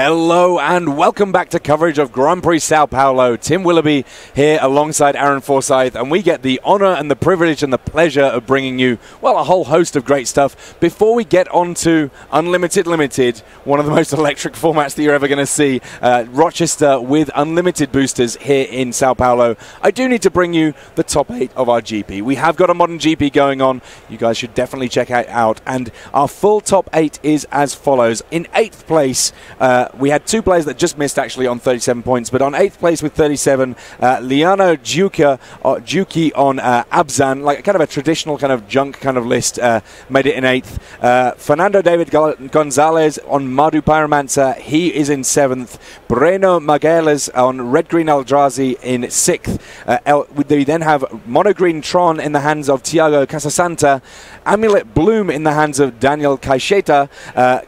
Hello and welcome back to coverage of Grand Prix Sao Paulo. Tim Willoughby here alongside Aaron Forsythe, and we get the honour and the privilege and the pleasure of bringing you, well, a whole host of great stuff. Before we get on to Unlimited Limited, one of the most electric formats that you're ever going to see, uh, Rochester with unlimited boosters here in Sao Paulo, I do need to bring you the top eight of our GP. We have got a modern GP going on. You guys should definitely check it out. And our full top eight is as follows. In eighth place, uh, uh, we had two players that just missed actually on 37 points, but on eighth place with 37, uh, Liano Juka, uh, Juki on uh, Abzan, like kind of a traditional kind of junk kind of list, uh, made it in eighth. Uh, Fernando David Gonzalez on Mardu Pyromancer, he is in seventh. Breno Mageles on Red Green Eldrazi in sixth. El- we then have Mono Green Tron in the hands of Tiago Casasanta, Amulet Bloom in the hands of Daniel Caixeta, uh,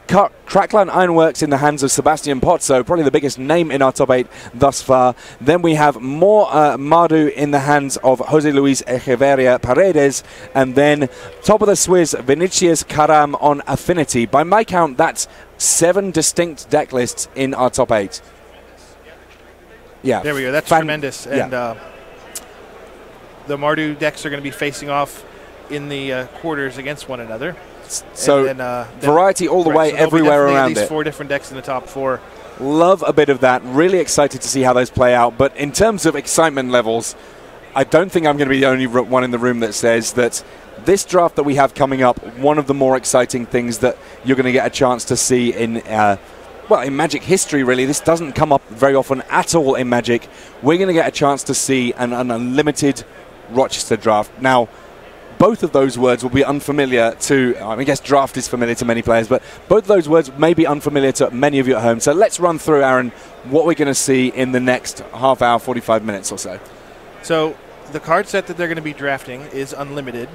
Krark-Clan Ironworks in the hands of Sebastian Pozzo, probably the biggest name in our top eight thus far. Then we have more uh, Mardu in the hands of Jose Luis Echeverria Paredes, and then top of the Swiss, Vinicius Karam on Affinity. By my count, that's seven distinct deck lists in our top eight. Yeah, there we go. That's Fan- tremendous. And yeah. uh, the Mardu decks are going to be facing off in the uh, quarters against one another. So then, uh, variety all the way so everywhere around it. Four different decks in the top four. Love a bit of that. Really excited to see how those play out. But in terms of excitement levels, I don't think I'm going to be the only one in the room that says that this draft that we have coming up, one of the more exciting things that you're going to get a chance to see in. Uh, well, in Magic history, really, this doesn't come up very often at all in Magic. We're going to get a chance to see an, an unlimited Rochester draft. Now, both of those words will be unfamiliar to, I guess draft is familiar to many players, but both of those words may be unfamiliar to many of you at home. So let's run through, Aaron, what we're going to see in the next half hour, 45 minutes or so. So the card set that they're going to be drafting is unlimited,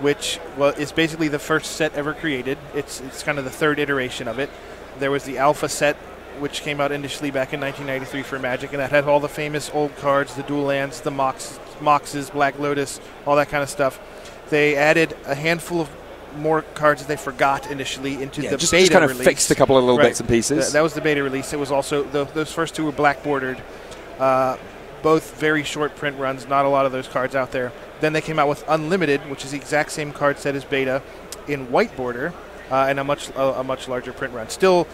which well, is basically the first set ever created. It's, it's kind of the third iteration of it. There was the alpha set, which came out initially back in 1993 for Magic, and that had all the famous old cards, the dual lands, the Mox, Moxes, Black Lotus, all that kind of stuff. They added a handful of more cards that they forgot initially into yeah, the just, beta just kind of release. fixed a couple of little right. bits and pieces. Th- that was the beta release. It was also the, those first two were black bordered, uh, both very short print runs. Not a lot of those cards out there. Then they came out with Unlimited, which is the exact same card set as beta, in white border, uh, and a much a much larger print run. Still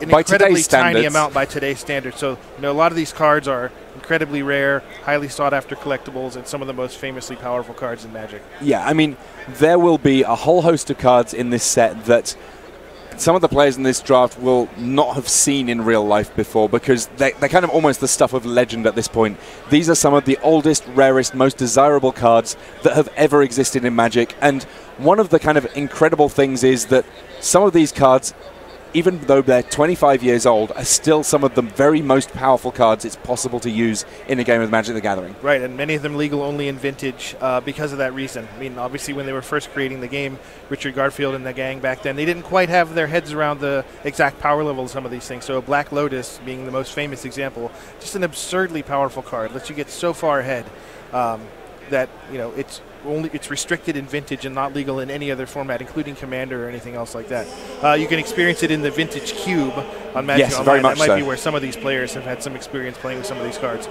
an by incredibly tiny amount by today's standards. So you know, a lot of these cards are incredibly rare, highly sought after collectibles, and some of the most famously powerful cards in Magic. Yeah, I mean, there will be a whole host of cards in this set that some of the players in this draft will not have seen in real life before because they, are kind of almost the stuff of legend at this point. These are some of the oldest, rarest, most desirable cards that have ever existed in Magic. And one of the kind of incredible things is that some of these cards even though they're 25 years old, are still some of the very most powerful cards it's possible to use in a game of Magic the Gathering. Right, and many of them legal only in Vintage uh, because of that reason. I mean, obviously, when they were first creating the game, Richard Garfield and the gang back then, they didn't quite have their heads around the exact power level of some of these things. So, Black Lotus being the most famous example, just an absurdly powerful card, lets you get so far ahead. Um, that you know it's only it's restricted in vintage and not legal in any other format, including Commander or anything else like that. Uh, you can experience it in the Vintage Cube on Magic yes, Online. Very much that might so. be where some of these players have had some experience playing with some of these cards.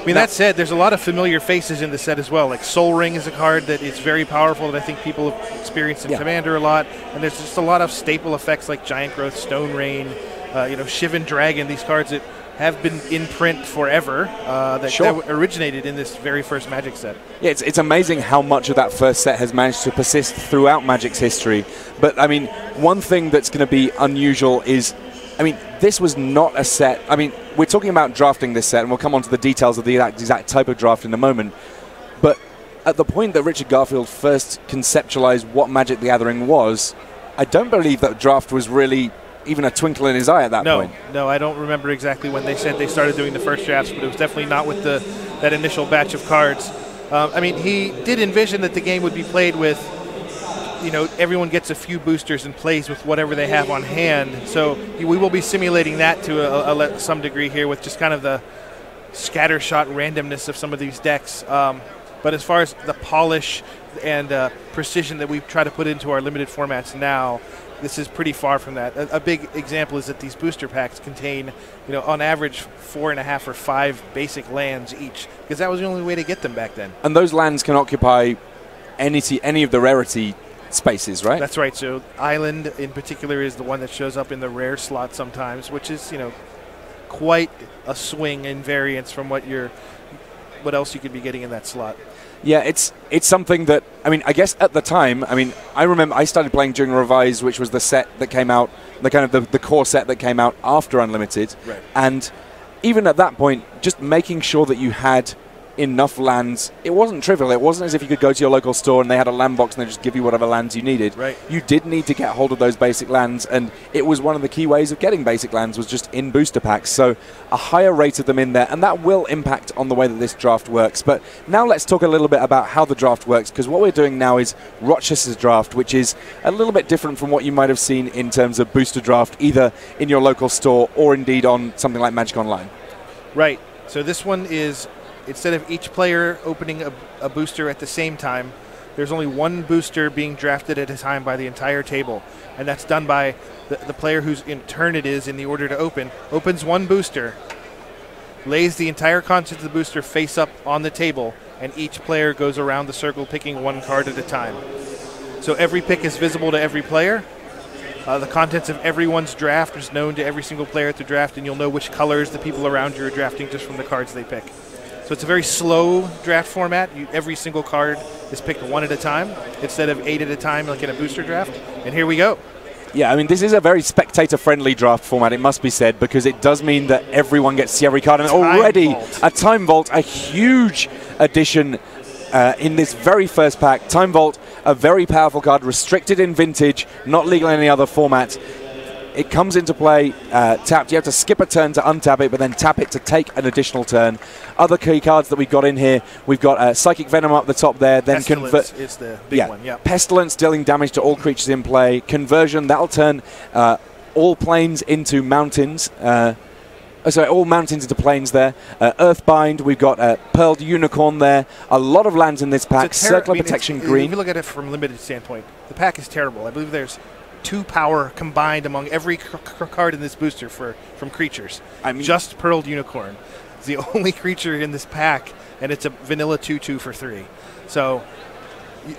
I mean, that said, there's a lot of familiar faces in the set as well. Like Sol Ring is a card that is very powerful that I think people have experienced in yeah. Commander a lot. And there's just a lot of staple effects like Giant Growth, Stone Rain, uh, you know, Shivan Dragon, these cards that have been in print forever uh, that, sure. that, originated in this very first Magic set. Yeah, it's, it's amazing how much of that first set has managed to persist throughout Magic's history. But, I mean, one thing that's going to be unusual is I mean, this was not a set. I mean, we're talking about drafting this set, and we'll come on to the details of the exact type of draft in a moment. But at the point that Richard Garfield first conceptualized what Magic the Gathering was, I don't believe that draft was really even a twinkle in his eye at that no, point. No, I don't remember exactly when they said they started doing the first drafts, but it was definitely not with the that initial batch of cards. Um, I mean, he did envision that the game would be played with, you know, everyone gets a few boosters and plays with whatever they have on hand. So we will be simulating that to a, a, a some degree here with just kind of the scattershot randomness of some of these decks. Um, But as far as the polish and uh, precision that we try to put into our limited formats now, this is pretty far from that. A, a, big example is that these booster packs contain, you know, on average four and a half or five basic lands each, because that was the only way to get them back then. And those lands can occupy any any of the rarity spaces, right? That's right. So island in particular is the one that shows up in the rare slot sometimes, which is you know quite a swing in variance from what you're what else you could be getting in that slot. Yeah, it's it's something that I mean, I guess at the time, I mean, I remember I started playing during Revise, which was the set that came out, the kind of the, the core set that came out after Unlimited, right. and even at that point, just making sure that you had enough lands. It wasn't trivial. It wasn't as if you could go to your local store and they had a land box and they just give you whatever lands you needed. Right. You did need to get hold of those basic lands, and it was one of the key ways of getting basic lands was just in booster packs. So a higher rate of them in there, and that will impact on the way that this draft works. But now let's talk a little bit about how the draft works, because what we're doing now is Rochester's draft, which is a little bit different from what you might have seen in terms of booster draft, either in your local store or indeed on something like Magic Online. Right. So this one is instead of each player opening a, a, booster at the same time, there's only one booster being drafted at a time by the entire table. And that's done by the, the player whose in turn it is in the order to open, opens one booster, lays the entire contents of the booster face up on the table, and each player goes around the circle picking one card at a time. So every pick is visible to every player. Uh, the contents of everyone's draft is known to every single player at the draft, and you'll know which colors the people around you are drafting just from the cards they pick. So it's a very slow draft format. You, every single card is picked one at a time instead of eight at a time like in a booster draft. And here we go. Yeah, I mean, this is a very spectator friendly draft format, it must be said, because it does mean that everyone gets to see every card. And time already, vault. a Time Vault, a huge addition uh, in this very first pack. Time Vault, a very powerful card, restricted in Vintage, not legal in any other format it comes into play uh, tapped. You have to skip a turn to untap it, but then tap it to take an additional turn. Other key cards that we've got in here, we've got uh, Psychic Venom up the top there. Then convert is the big yeah, one. Yeah. Pestilence dealing damage to all creatures in play. Conversion that'll turn uh, all planes into mountains. Uh, oh, sorry, all mountains into plains there. Uh, Earthbind, we've got uh, Pearled Unicorn there. A lot of lands in this pack. Circle I mean, Protection Green. If you look at it from limited standpoint, the pack is terrible. I believe there's two power combined among every c- c- card in this booster for from creatures. I mean, just Pearled Unicorn. It's the only creature in this pack, and it's a vanilla 2 2 for 3. So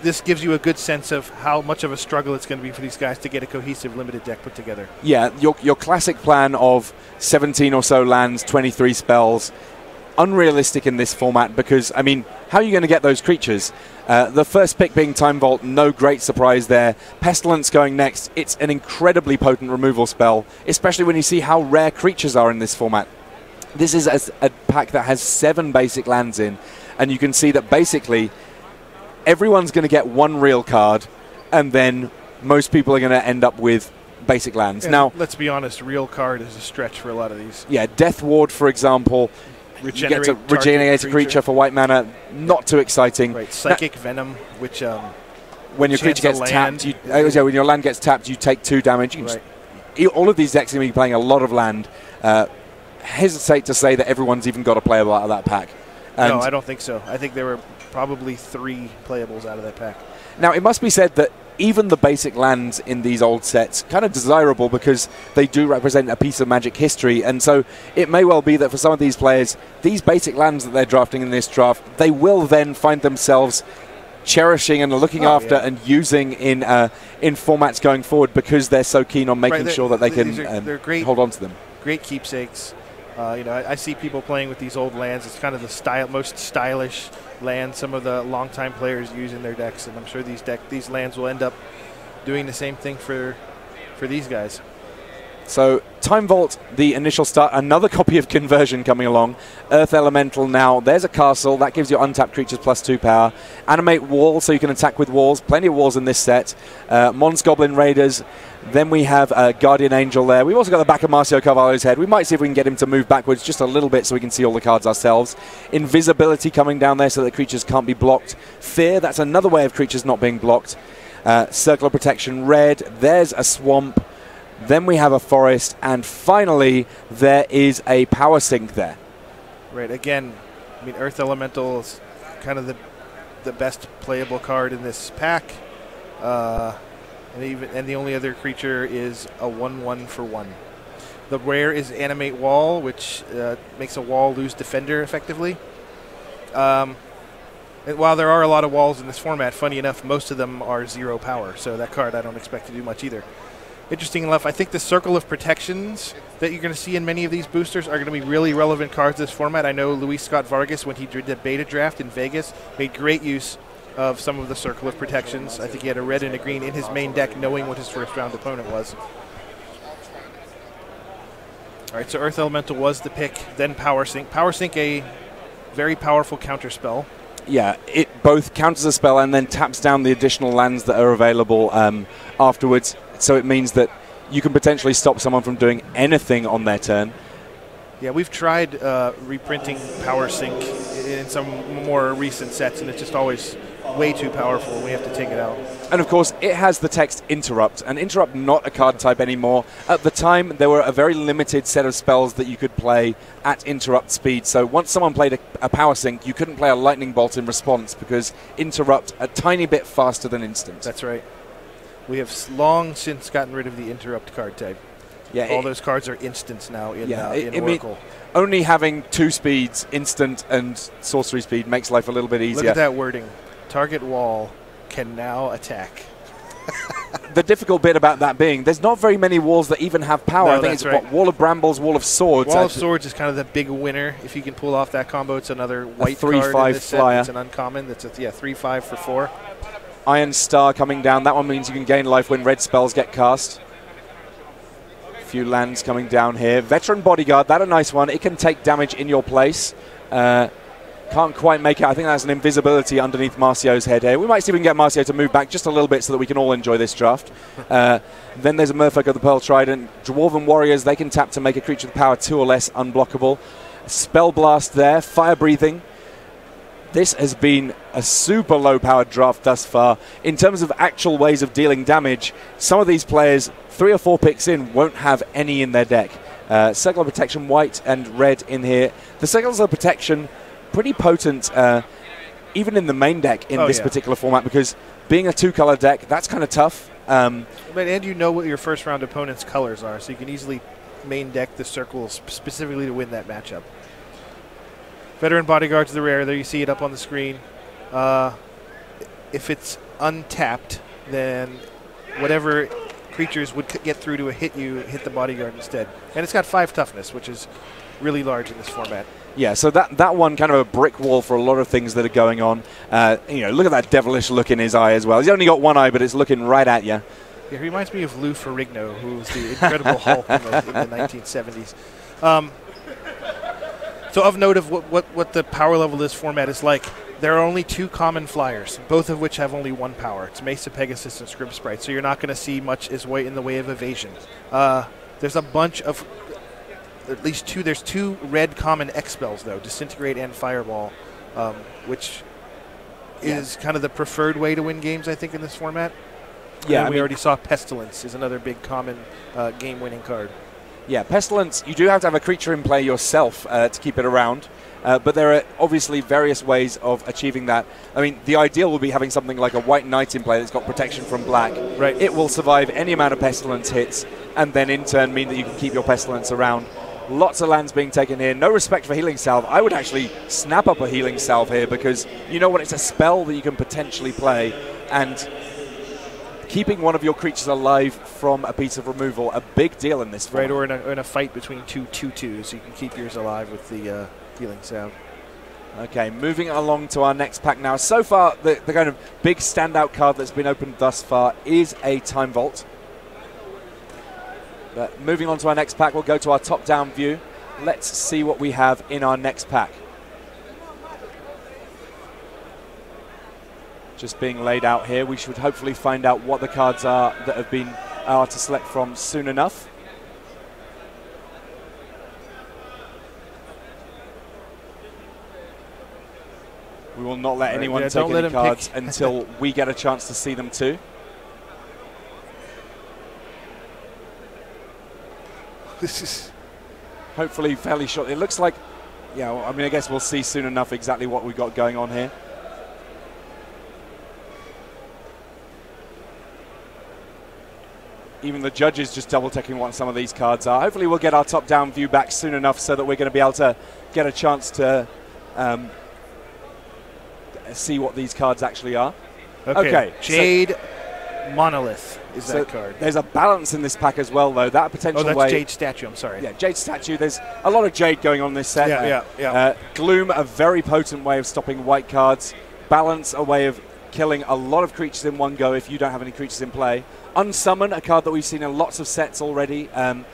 this gives you a good sense of how much of a struggle it's going to be for these guys to get a cohesive limited deck put together. Yeah, your, your classic plan of 17 or so lands, 23 spells, unrealistic in this format because, I mean, how are you going to get those creatures? Uh, the first pick being Time Vault, no great surprise there. Pestilence going next. It's an incredibly potent removal spell, especially when you see how rare creatures are in this format. This is a, a pack that has seven basic lands in, and you can see that basically everyone's going to get one real card, and then most people are going to end up with basic lands. And now, let's be honest, real card is a stretch for a lot of these. yeah, Death Ward, for example, Regenerate, you get to regenerate a creature for white mana. Not too exciting. Right, psychic venom, which um, When your creature gets tapped, you, uh, yeah, when your land gets tapped, you take two damage. Right. just- all of these decks are going to be playing a lot of land. Uh, hesitate to say that everyone's even got a playable out of that pack. And no, I don't think so. I think there were probably three playables out of that pack. Now, it must be said that even the basic lands in these old sets kind of desirable because they do represent a piece of magic history and so it may well be that for some of these players these basic lands that they're drafting in this draft they will then find themselves cherishing and looking Oh, after yeah. and using in uh, in formats going forward because they're so keen on making Right, sure that they can are- um, great. hold on to them Great keepsakes. Uh, you know, I, I see people playing with these old lands. It's kind of the style, most stylish land some of the longtime players use in their decks, and I'm sure these deck these lands will end up doing the same thing for for these guys. So, Time Vault, the initial start, another copy of Conversion coming along. Earth Elemental now. There's a castle. That gives you untapped creatures plus two power. Animate Wall, so you can attack with walls. Plenty of walls in this set. Uh, Mons Goblin Raiders. Then we have uh, Guardian Angel there. We've also got the back of Marcio Carvalho's head. We might see if we can get him to move backwards just a little bit so we can see all the cards ourselves. Invisibility coming down there so that creatures can't be blocked. Fear, that's another way of creatures not being blocked. Uh, Circle of Protection Red. There's a swamp. Then we have a forest, and finally there is a power sink there. Right. Again, I mean, Earth Elemental is kind of the the best playable card in this pack. Uh, and even and the only other creature is a one-one for one. The rare is animate wall, which uh, makes a wall lose defender effectively. Um, while there are a lot of walls in this format, funny enough, most of them are zero power. So that card I don't expect to do much either. Interesting enough, I think the circle of protections that you're going to see in many of these boosters are going to be really relevant cards this format. I know Luis Scott Vargas, when he did the beta draft in Vegas, made great use of some of the circle of protections. I think he had a red and a green in his main deck, knowing what his first round opponent was. All right, so Earth Elemental was the pick, then Power Sink. Power Sink, a very powerful counter spell. Yeah, it both counters a spell and then taps down the additional lands that are available um, afterwards. So it means that you can potentially stop someone from doing anything on their turn. Yeah, we've tried uh, reprinting Power Sink in some more recent sets, and it's just always way too powerful. We have to take it out. And of course, it has the text Interrupt, and Interrupt not a card type anymore. At the time, there were a very limited set of spells that you could play at Interrupt speed. So once someone played a, a Power Sink, you couldn't play a Lightning Bolt in response because Interrupt a tiny bit faster than Instant. That's right. We have long since gotten rid of the Interrupt card type. Yeah, All it- those cards are instants now in, Yeah, uh, it- in it Oracle. only having two speeds, Instant and Sorcery speed, makes life a little bit easier. Look at that wording. Target wall can now attack. the difficult bit about that being there's not very many walls that even have power. No, I think it's right. what, Wall of Brambles, Wall of Swords. Wall of. Swords is kind of the big winner. If you can pull off that combo, it's another white three, card five in this set. It's an uncommon. That's a yeah three five for four. Iron Star coming down. That one means you can gain life when red spells get cast. A few lands coming down here. Veteran Bodyguard, that a nice one. It can take damage in your place. Uh, can't quite make it. I think that's an invisibility underneath Marcio's head here. We might see if we can get Marcio to move back just a little bit so that we can all enjoy this draft. Uh, then there's a Merfolk of the Pearl Trident. Dwarven Warriors, they can tap to make a creature with power two or less unblockable. Spell Blast there. Fire Breathing. This has been a super low powered draft thus far. In terms of actual ways of dealing damage, some of these players, three or four picks in, won't have any in their deck. Uh, Circle of Protection, white and red in here. The Circles of Protection, pretty potent, uh, even in the main deck in Oh, this yeah. particular format, because being a two color deck, that's kind of tough. Um, But and you know what your first round opponent's colors are, so you can easily main deck the circles specifically to win that matchup. Veteran bodyguards of the rare. There you see it up on the screen. Uh, if it's untapped, then whatever creatures would get through to a hit you hit the bodyguard instead. And it's got five toughness, which is really large in this format. Yeah, so that, that one kind of a brick wall for a lot of things that are going on. Uh, you know, look at that devilish look in his eye as well. He's only got one eye, but it's looking right at you. Yeah, he reminds me of Lou Ferrigno, who was the Incredible Hulk in the, in the 1970s. Um, so, of note of what, what, what the power level of this format is like, there are only two common flyers, both of which have only one power. It's Mesa Pegasus and Scryb Sprite, so you're not going to see much as way in the way of evasion. Uh, there's a bunch of, at least two, there's two red common X spells, though, Disintegrate and Fireball, um, which is kind of the preferred way to win games, I think, in this format. Yeah, And I we mean- already saw Pestilence is another big common uh, game-winning card. Yeah, Pestilence, you do have to have a creature in play yourself uh, to keep it around. Uh, but there are obviously various ways of achieving that. I mean, the ideal would be having something like a White Knight in play that's got protection from black. Right. It will survive any amount of Pestilence hits, and then in turn mean that you can keep your Pestilence around. Lots of lands being taken here. No respect for Healing Salve. I would actually snap up a Healing Salve here because you know what? It's a spell that you can potentially play, and keeping one of your creatures alive from a piece of removal, a big deal in this Right, or in a, in a fight between two two-twos, you can keep yours alive with the uh, healing salve. Okay, moving along to our next pack now. So far, the, the kind of big standout card that's been opened thus far is a Time Vault. But moving on to our next pack, we'll go to our top down view. Let's see what we have in our next pack. Just being laid out here. We should hopefully find out what the cards are that have been are to select from soon enough. We will not let anyone yeah, take let any cards until we get a chance to see them too. This is Hopefully, fairly short. It looks like, yeah. Well, I mean, I guess we'll see soon enough exactly what we've got going on here. Even the judges just double checking what some of these cards are. Hopefully, we'll get our top down view back soon enough so that we're going to be able to get a chance to um, see what these cards actually are. Okay. Okay, so- Jade Monolith is So that card. There's a balance in this pack as well, though. That potential Oh, that's way. Jade statue. I'm sorry. Yeah, Jade statue. There's a lot of Jade going on this set. Yeah, yeah, yeah. Uh, Gloom, a very potent way of stopping white cards. Balance, a way of killing a lot of creatures in one go if you don't have any creatures in play. Unsummon, a card that we've seen in lots of sets already. Um,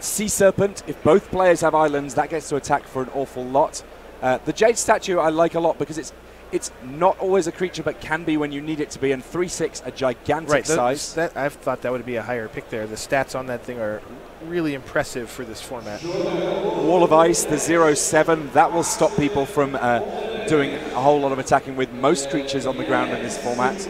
sea Serpent, if both players have islands, that gets to attack for an awful lot. Uh, the Jade statue I like a lot because it's it's not always a creature, but can be when you need it to be. And 3-6, a gigantic Right. size. that, I thought that would be a higher pick there. The stats on that thing are really impressive for this format. Wall of Ice, the 0-7, that will stop people from uh, doing a whole lot of attacking with most creatures on the ground in this format.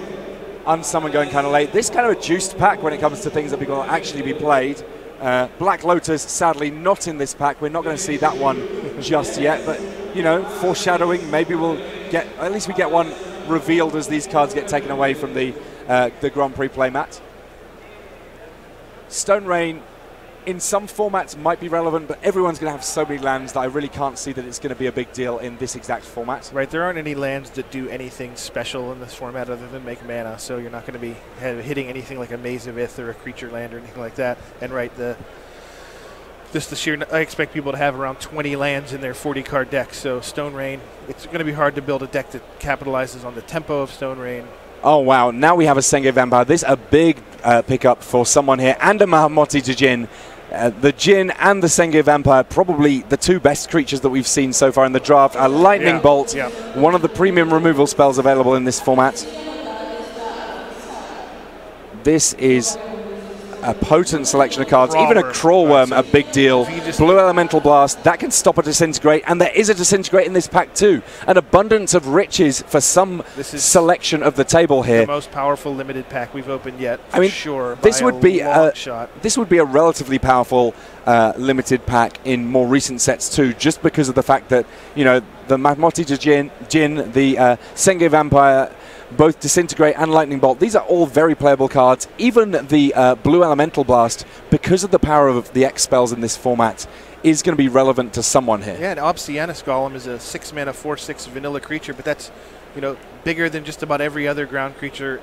Unsummon going kind of late. This kind of a juiced pack when it comes to things that will actually be played. Uh, Black Lotus, sadly, not in this pack. We're not going to see that one just yet, but you know, foreshadowing. Maybe we'll get at least we get one revealed as these cards get taken away from the uh, the Grand Prix play mat. Stone Rain in some formats might be relevant, but everyone's going to have so many lands that I really can't see that it's going to be a big deal in this exact format. Right. There aren't any lands that do anything special in this format other than make mana, so you're not going to be hitting anything like a Maze of Ith or a creature land or anything like that. And right, the just the sheer. I expect people to have around 20 lands in their 40 card deck. So Stone Rain, it's going to be hard to build a deck that capitalizes on the tempo of Stone Rain. Oh wow! Now we have a Sengir Vampire. This a big uh, pickup for someone here, and a Mahamoti to Djinn. Uh, the Djinn and the Sengir Vampire, probably the two best creatures that we've seen so far in the draft. A Lightning Yeah, Bolt, yeah. one of the premium removal spells available in this format. This is a potent selection of cards. Even a Craw Wurm. Crawworm, a big deal. if you just- Blue Elemental Blast, that can stop a Disintegrate, and there is a Disintegrate in this pack too. An abundance of riches for some This is selection of the table here. the most powerful limited pack we've opened yet. I mean, sure. this would be a- shot. This would be a relatively powerful uh, limited pack in more recent sets too, just because of the fact that you know the Mahamoti Djinn, Djinn, the uh, Sengir Vampire, both Disintegrate and Lightning Bolt. These are all very playable cards. Even the uh, Blue Elemental Blast, because of the power of the X spells in this format, is going to be relevant to someone here. Yeah, and Obsianus Golem is a six mana, four six vanilla creature, but that's you know bigger than just about every other ground creature.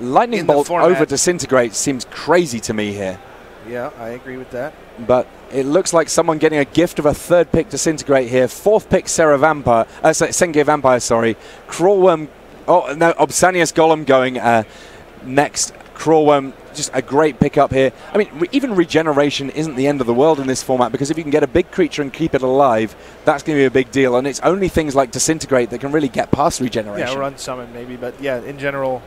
Lightning in Bolt over Disintegrate seems crazy to me here. Yeah, I agree with that. but it looks like someone getting a gift of a third pick disintegrate here. Fourth pick Sarah Vampire, uh, sorry, Sengir Vampire, sorry. Craw Wurm, oh no, Obsianus Golem going uh, next. Craw Wurm, just a great pickup here. I mean, re- even regeneration isn't the end of the world in this format because if you can get a big creature and keep it alive, that's going to be a big deal. And it's only things like disintegrate that can really get past regeneration. Yeah, run summon maybe, but yeah, in general,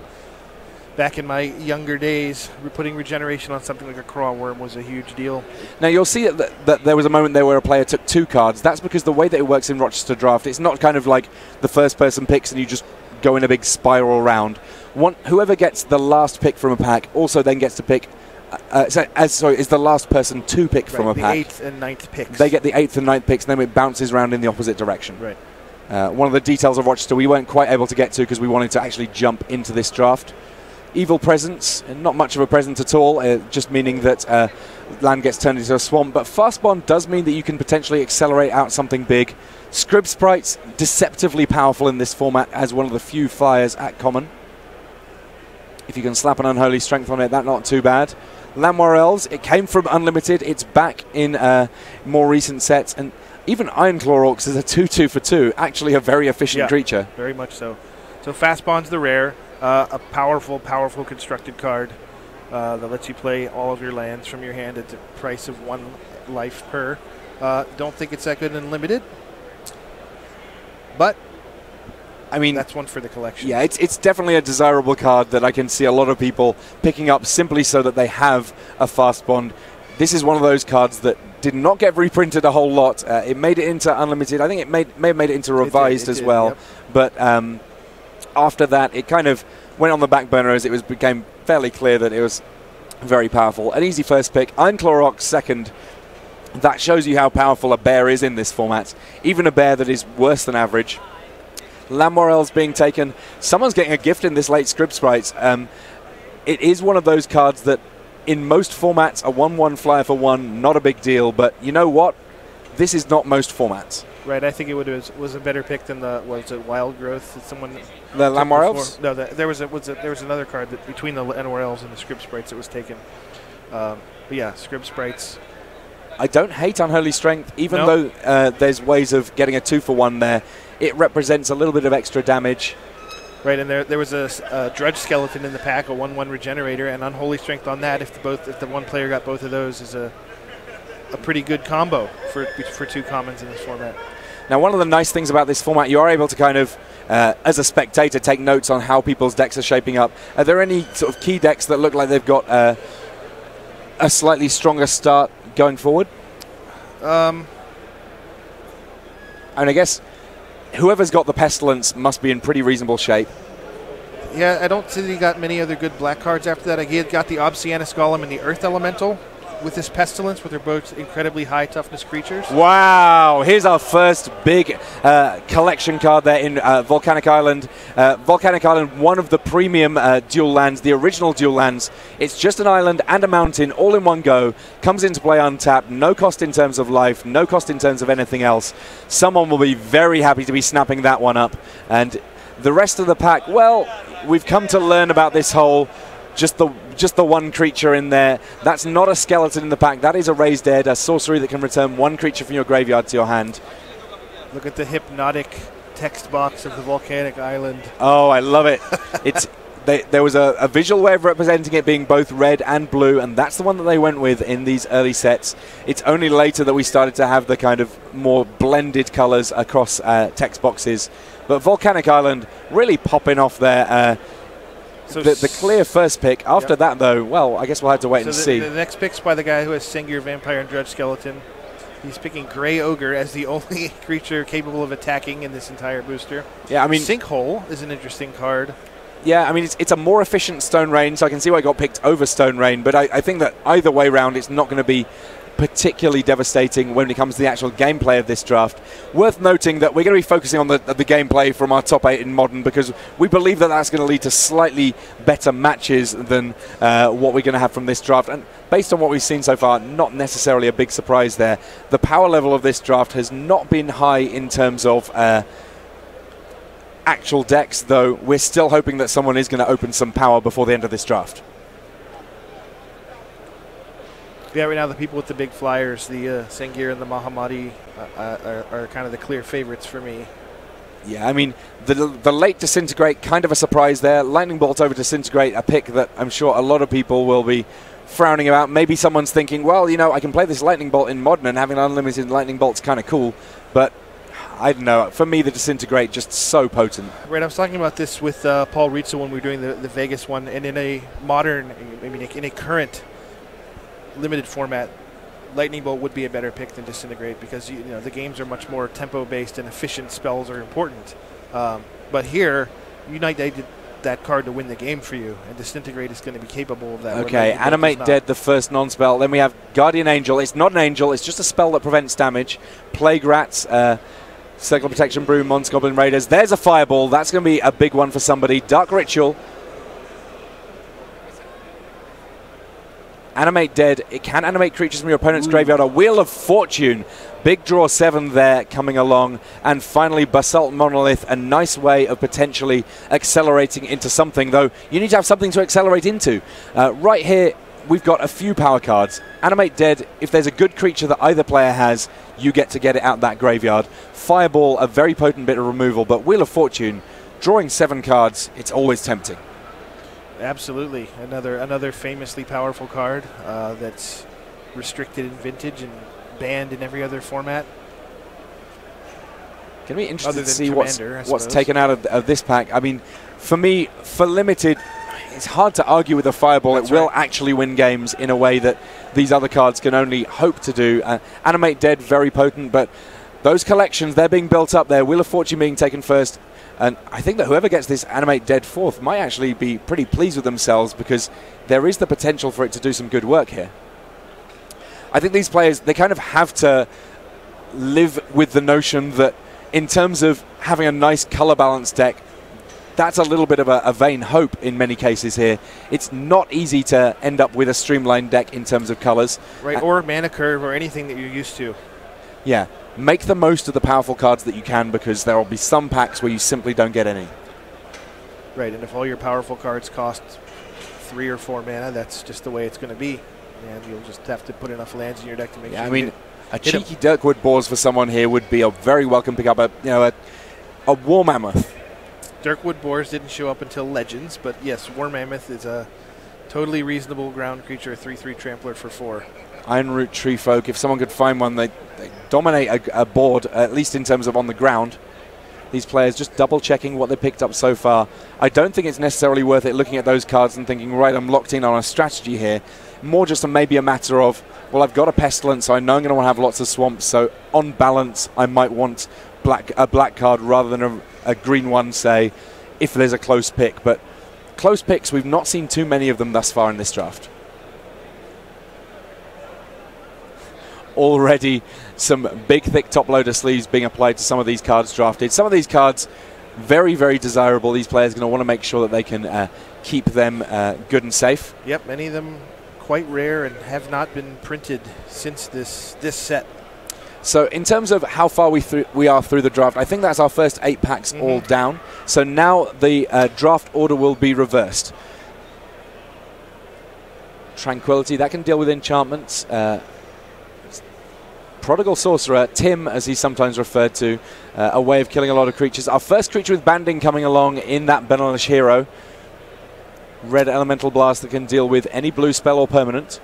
back in my younger days, putting regeneration on something like a Craw Wurm was a huge deal. Now you'll see that, that there was a moment there where a player took two cards. That's because the way that it works in Rochester Draft, it's not kind of like the first person picks and you just go in a big spiral round. One, whoever gets the last pick from a pack also then gets to pick. Uh, uh, so, as sorry, is the last person to pick from Right, a the pack. eighth and ninth picks. They get the eighth and ninth picks, and then it bounces around in the opposite direction. right. Uh, one of the details of Rochester we weren't quite able to get to because we wanted to actually jump into this draft. Evil presence, and not much of a presence at all, uh, just meaning that uh, land gets turned into a swamp. But Fastbond does mean that you can potentially accelerate out something big. Scryb sprites, deceptively powerful in this format as one of the few flyers at common. If you can slap an unholy strength on it, that's not too bad. Llanowar Elves, it came from Unlimited. It's back in uh, more recent sets. And even Ironclaw Orcs is a 2 2 for 2. Actually, a very efficient Yeah. creature. Very much so. So Fastbond's the rare, uh, a powerful, powerful constructed card uh, that lets you play all of your lands from your hand at the price of one life per. Uh, don't think it's that good in limited, but I mean, that's one for the collection. yeah, it's, it's definitely a desirable card that I can see a lot of people picking up simply so that they have a Fastbond. This is one of those cards that did not get reprinted a whole lot. Uh, it made it into unlimited. I think it made, may have made it into did, revised it as did, well. yep. But um, after that, it kind of went on the back burner as it was became fairly clear that it was very powerful. An easy first pick. Ironclaw Orcs second. That shows you how powerful a bear is in this format. Even a bear that is worse than average. Lamorel's being taken. Someone's getting a gift in this late Scryb Sprites. Um, it is one of those cards that in most formats, a 1 1 flyer for one, not a big deal. But you know what? This is not most formats. Right, I think it would was, was a better pick than the was it Wild Growth that someone The before? Elves? No, the, there was a, was a, there was another card that between the Llanowar Elves and the Scryb Sprites that was taken. Um, but yeah, Scryb Sprites. I don't hate Unholy Strength, even No. though uh, there's ways of getting a two for one there. It represents a little bit of extra damage. Right, and there there was a Drudge Skeleton in the pack, a one-one Regenerator, and Unholy Strength on that. If the both if the one player got both of those, is a a pretty good combo for for two commons in this format. Now, one of the nice things about this format, you are able to kind of, uh, as a spectator, take notes on how people's decks are shaping up. Are there any sort of key decks that look like they've got uh, a slightly stronger start going forward? Um, And I guess whoever's got the Pestilence must be in pretty reasonable shape. Yeah, I don't see that he got many other good black cards after that. He had got the Obsianus Golem and the Earth Elemental with this Pestilence, with they're both incredibly high toughness creatures. Wow! Here's our first big uh, collection card there in uh, Volcanic Island. Uh, Volcanic Island, one of the premium uh, dual lands, the original dual lands. It's just an island and a mountain all in one go. Comes into play untapped, no cost in terms of life, no cost in terms of anything else. Someone will be very happy to be snapping that one up. And the rest of the pack, well, we've come to learn about this whole just the just the one creature in there. That's not a skeleton in the pack. That is a raised dead, a sorcery that can return one creature from your graveyard to your hand. Look at the hypnotic text box of the Volcanic Island. Oh, I love it. it's they, there was a, a visual way of representing it being both red and blue, and that's the one that they went with in these early sets. It's only later that we started to have the kind of more blended colours across uh, text boxes. But Volcanic Island really popping off there. Uh, So the, the clear first pick. After Yep. that, though, well, I guess we'll have to wait so and the, see. the next pick's by the guy who has Sengir, Vampire, and Drudge Skeleton. He's picking Grey Ogre as the only creature capable of attacking in this entire booster. yeah, I mean, Sinkhole is an interesting card. Yeah, I mean, it's, it's a more efficient Stone Rain, so I can see why it got picked over Stone Rain, but I, I think that either way round, it's not going to be particularly devastating when it comes to the actual gameplay of this draft. Worth noting that we're going to be focusing on the, the gameplay from our top eight in Modern because we believe that that's going to lead to slightly better matches than uh, what we're going to have from this draft. And based on what we've seen so far, not necessarily a big surprise there. The power level of this draft has not been high in terms of. Uh, actual decks, though we're still hoping that someone is going to open some power before the end of this draft. Yeah, right now the people with the big flyers, the uh, Sengir and the Mahamoti, uh, uh, are, are kind of the clear favorites for me. Yeah, I mean, the, the late Disintegrate, kind of a surprise there. Lightning Bolt over Disintegrate, a pick that I'm sure a lot of people will be frowning about. Maybe someone's thinking, well, you know, I can play this Lightning Bolt in Modern and having unlimited Lightning Bolt's kind of cool. But I don't know. For me, the Disintegrate just so potent. Right, I was talking about this with uh, Paul Ritzel when we were doing the, the Vegas one, and in a modern, I mean, in a current limited format, Lightning Bolt would be a better pick than Disintegrate because you, you know the games are much more tempo based and efficient spells are important. Um, but here, Unite did that card to win the game for you, and Disintegrate is going to be capable of that. Okay, Animate. Dead, the first non spell. Then we have Guardian Angel. It's not an angel, it's just a spell that prevents damage. Plague Rats, uh, Circle Protection Brew, Mons Goblin Raiders. There's a Fireball. That's going to be a big one for somebody. Dark Ritual. Animate Dead. It can animate creatures from your opponent's graveyard. A Wheel of Fortune. Big draw seven there coming along. And finally, Basalt Monolith. A nice way of potentially accelerating into something, though you need to have something to accelerate into. Uh, right here, we've got a few power cards. Animate Dead, if there's a good creature that either player has, you get to get it out that graveyard. Fireball, a very potent bit of removal, but Wheel of Fortune, drawing seven cards, it's always tempting. Absolutely, another another famously powerful card uh, that's restricted in Vintage and banned in every other format. Can be interested Other to see what's, Commander, what's taken out of, of this pack. I mean, for me, for limited, it's hard to argue with a fireball. That's it will right. actually win games in a way that these other cards can only hope to do. Uh, Animate Dead, very potent, but those collections, they're being built up there. Wheel of Fortune being taken first. And I think that whoever gets this Animate Dead fourth might actually be pretty pleased with themselves because there is the potential for it to do some good work here. I think these players, they kind of have to live with the notion that in terms of having a nice color balance deck, that's a little bit of a, a, vain hope in many cases here. It's not easy to end up with a streamlined deck in terms of colors. Right, or mana curve or anything that you're used to. Yeah, make the most of the powerful cards that you can because there will be some packs where you simply don't get any. Right, and if all your powerful cards cost three or four mana, that's just the way it's going to be. And you'll just have to put enough lands in your deck to make yeah, sure. I mean, a cheeky Durkwood Boars for someone here would be a very welcome pickup. A you know a, a War Mammoth. Durkwood Boars didn't show up until Legends, but yes, War Mammoth is a totally reasonable ground creature, 3-3 trampler for four. Ironroot Tree Folk, if someone could find one, they, they dominate a, a, board, at least in terms of on the ground. These players just double checking what they picked up so far. I don't think it's necessarily worth it looking at those cards and thinking, right, I'm locked in on a strategy here. More just a, maybe a matter of, well, I've got a Pestilence, so I know I'm going to have lots of swamps, so on balance, I might want black a black card rather than a, a green one, say, if there's a close pick. But close picks, we've not seen too many of them thus far in this draft. Already some big, thick top loader sleeves being applied to some of these cards drafted. Some of these cards, very, very desirable. These players are going to want to make sure that they can uh, keep them uh, good and safe. Yep, many of them quite rare and have not been printed since this this set. So in terms of how far we we are through the draft, I think that's our first eight packs mm-hmm. all down. So now the uh, draft order will be reversed. Tranquility that can deal with enchantments. Uh, Prodigal Sorcerer, Tim, as he's sometimes referred to, uh, a way of killing a lot of creatures. Our first creature with banding coming along in that Benalish hero. Red Elemental Blast that can deal with any blue spell or permanent.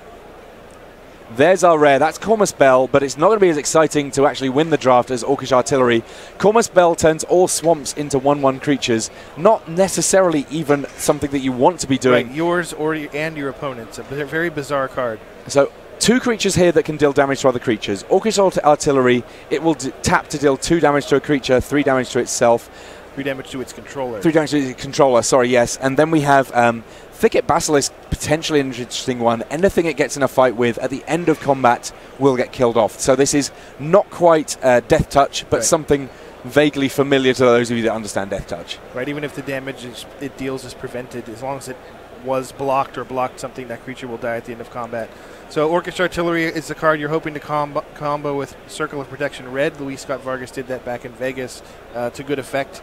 There's our rare. That's Kormus Bell, but it's not going to be as exciting to actually win the draft as Orcish Artillery. Kormus Bell turns all swamps into 1-1 creatures. Not necessarily even something that you want to be doing. Right, yours or and your opponent's. A very bizarre card. So Two creatures here that can deal damage to other creatures. Orcish Artillery, it will tap to deal two damage to a creature, three damage to itself. Three damage to its controller. Three damage to its controller, sorry, yes. And then we have um, Thicket Basilisk, potentially an interesting one. Anything it gets in a fight with at the end of combat will get killed off. So this is not quite uh, Death Touch, but right. something vaguely familiar to those of you that understand Death Touch. Right, even if the damage it deals is prevented, as long as it was blocked or blocked something, that creature will die at the end of combat. So Orcish Artillery is the card you're hoping to combo, combo with Circle of Protection Red. Luis Scott Vargas did that back in Vegas uh, to good effect.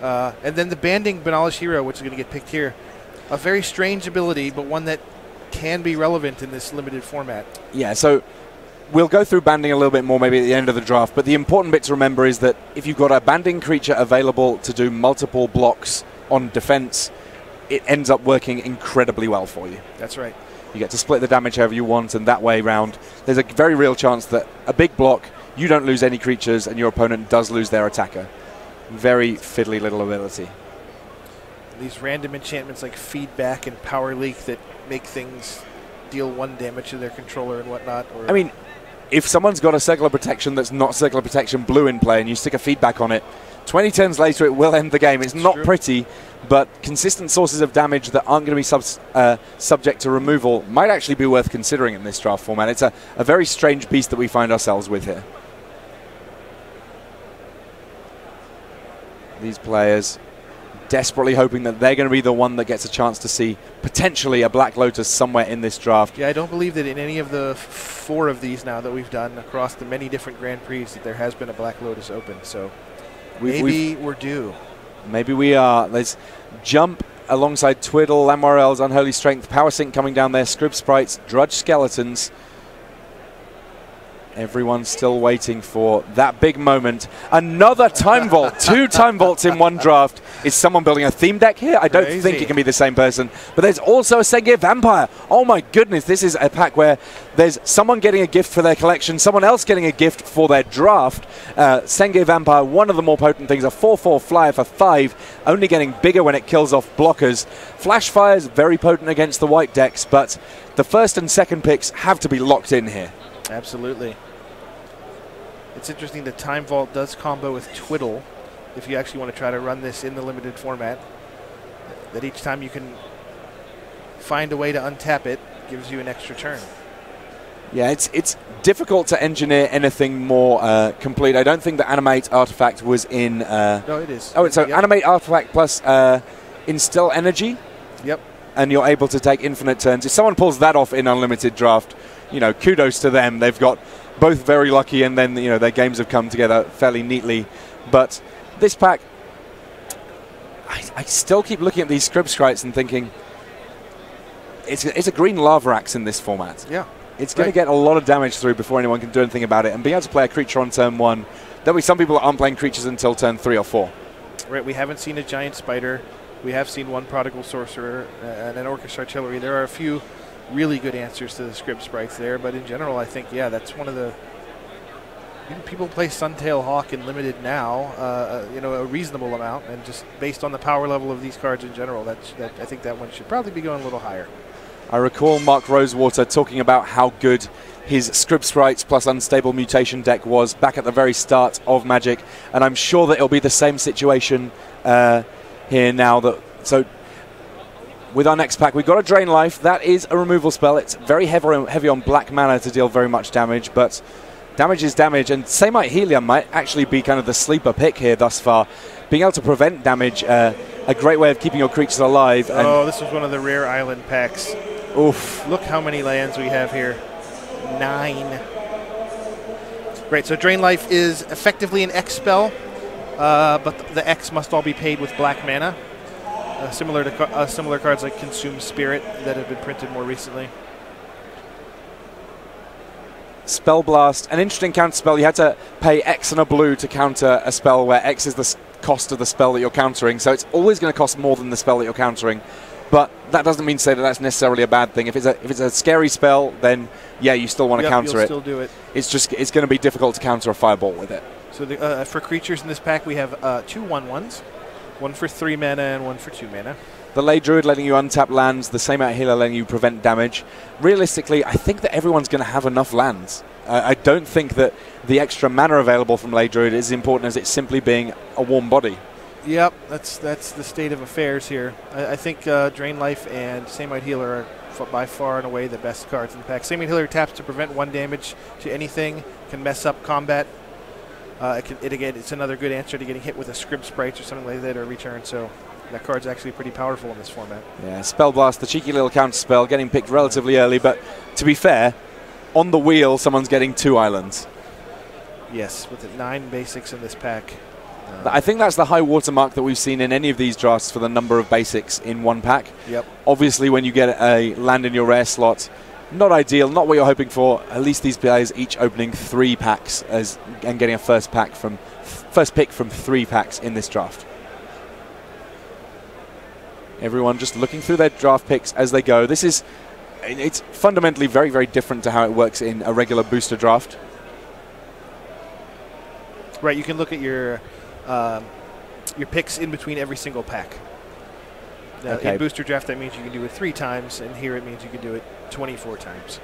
Uh, and then the Banding Benalish Hero, which is going to get picked here. A very strange ability, but one that can be relevant in this limited format. Yeah, so we'll go through banding a little bit more maybe at the end of the draft, but the important bit to remember is that if you've got a banding creature available to do multiple blocks on defense, it ends up working incredibly well for you. That's right. You get to split the damage however you want, and that way round, there's a very real chance that a big block, you don't lose any creatures, and your opponent does lose their attacker. Very fiddly little ability. These random enchantments like feedback and power leak that make things deal one damage to their controller and whatnot. I mean, if someone's got a circular protection that's not circular protection blue in play and you stick a feedback on it, 20 turns later it will end the game. It's not true. pretty, but consistent sources of damage that aren't going to be sub uh, subject to removal might actually be worth considering in this draft format. It's a, a very strange beast that we find ourselves with here. These players desperately hoping that they're going to be the one that gets a chance to see potentially a Black Lotus somewhere in this draft. Yeah, I don't believe that in any of the four of these now that we've done across the many different Grand Prix that there has been a Black Lotus open. So we've, maybe we've, we're due. Maybe we are. There's Jump alongside Twiddle, Lamorel's Unholy Strength, Power Sink coming down there, Scryb Sprites, Drudge Skeletons. Everyone's still waiting for that big moment. Another time vault. Two time vaults in one draft. Is someone building a theme deck here? I don't Crazy. think it can be the same person. But there's also a Sengir Vampire. Oh my goodness, this is a pack where there's someone getting a gift for their collection, someone else getting a gift for their draft. Uh, Sengir Vampire, one of the more potent things, a 4-4 flyer for 5, only getting bigger when it kills off blockers. Flash Fire is very potent against the white decks, but the first and second picks have to be locked in here. Absolutely. It's interesting that Time Vault does combo with Twiddle if you actually want to try to run this in the limited format. That each time you can find a way to untap it gives you an extra turn. Yeah, it's it's difficult to engineer anything more uh, complete. I don't think the animate artifact was in. Uh, No, it is. oh, so Yep. animate artifact plus uh, instill energy, Yep. and you're able to take infinite turns. If someone pulls that off in unlimited draft, you know, kudos to them. They've got both very lucky, and then you know their games have come together fairly neatly. But this pack, I, I still keep looking at these Scryb Sprites and thinking. It's, a- it's a green lava axe in this format. Yeah. It's going Right. to get a lot of damage through before anyone can do anything about it. And being able to play a creature on turn one, there'll be some people that aren't playing creatures until turn three or four. Right. We haven't seen a giant spider. We have seen one prodigal sorcerer uh, and an orcish artillery. There are a few really good answers to the Scryb Sprites there, but in general, I think yeah, that's one of the. People play Suntail Hawk in limited now, uh, uh, you know, a reasonable amount, and just based on the power level of these cards in general, that's, that I think that one should probably be going a little higher. I recall Mark Rosewater talking about how good his Scryb Sprites plus unstable mutation deck was back at the very start of Magic, and I'm sure that it'll be the same situation uh, here now. That so with our next pack, we've got a drain life. That is a removal spell. It's very heavy on, heavy on black mana to deal very much damage, but damage is damage. And Samite Healer might actually be kind of the sleeper pick here thus far. Being able to prevent damage, uh, a great way of keeping your creatures alive. And oh, this was one of the rare island packs. oof, Look how many lands we have here. Nine. Right, so Drain Life is effectively an X spell, uh, but the X must all be paid with black mana. Uh, similar to uh, similar cards like Consume Spirit that have been printed more recently. Spell Blast, an interesting counter spell. You had to pay X and a blue to counter a spell where X is the cost of the spell that you're countering. So it's always going to cost more than the spell that you're countering. But that doesn't mean to say that that's necessarily a bad thing. If it's a if it's a scary spell, then yeah, you still want to Yep, counter it. still do it. It's just it's going to be difficult to counter a fireball with it. So the, uh, for creatures in this pack, we have uh, two one ones, one for three mana and one for two mana. The Ley Druid letting you untap lands, the Samite Healer letting you prevent damage. Realistically, I think that everyone's going to have enough lands. Uh, I don't think that the extra mana available from Ley Druid is as important as it simply being a warm body. Yep, that's that's the state of affairs here. I, I think uh, Drain Life and Samite Healer are f- by far and away the best cards in the pack. Samite Healer taps to prevent one damage to anything, can mess up combat. Uh, it, can, it again, it's another good answer to getting hit with a Scryb Sprite or something like that or return. So that card's actually pretty powerful in this format. Yeah, Spell Blast, the cheeky little counter spell, getting picked relatively early, but to be fair, on the wheel, someone's getting two islands. Yes, with nine basics in this pack. Uh, I think that's the high watermark that we've seen in any of these drafts for the number of basics in one pack. Yep. Obviously, when you get a land in your rare slot, not ideal, not what you're hoping for. At least these players each opening three packs as and getting a first pack from first pick from three packs in this draft. Everyone just looking through their draft picks as they go. This is it's fundamentally very very different to how it works in a regular booster draft. Right, you can look at your um, your picks in between every single pack. Now, Okay. In booster draft, that means you can do it three times, and here it means you can do it 24 times.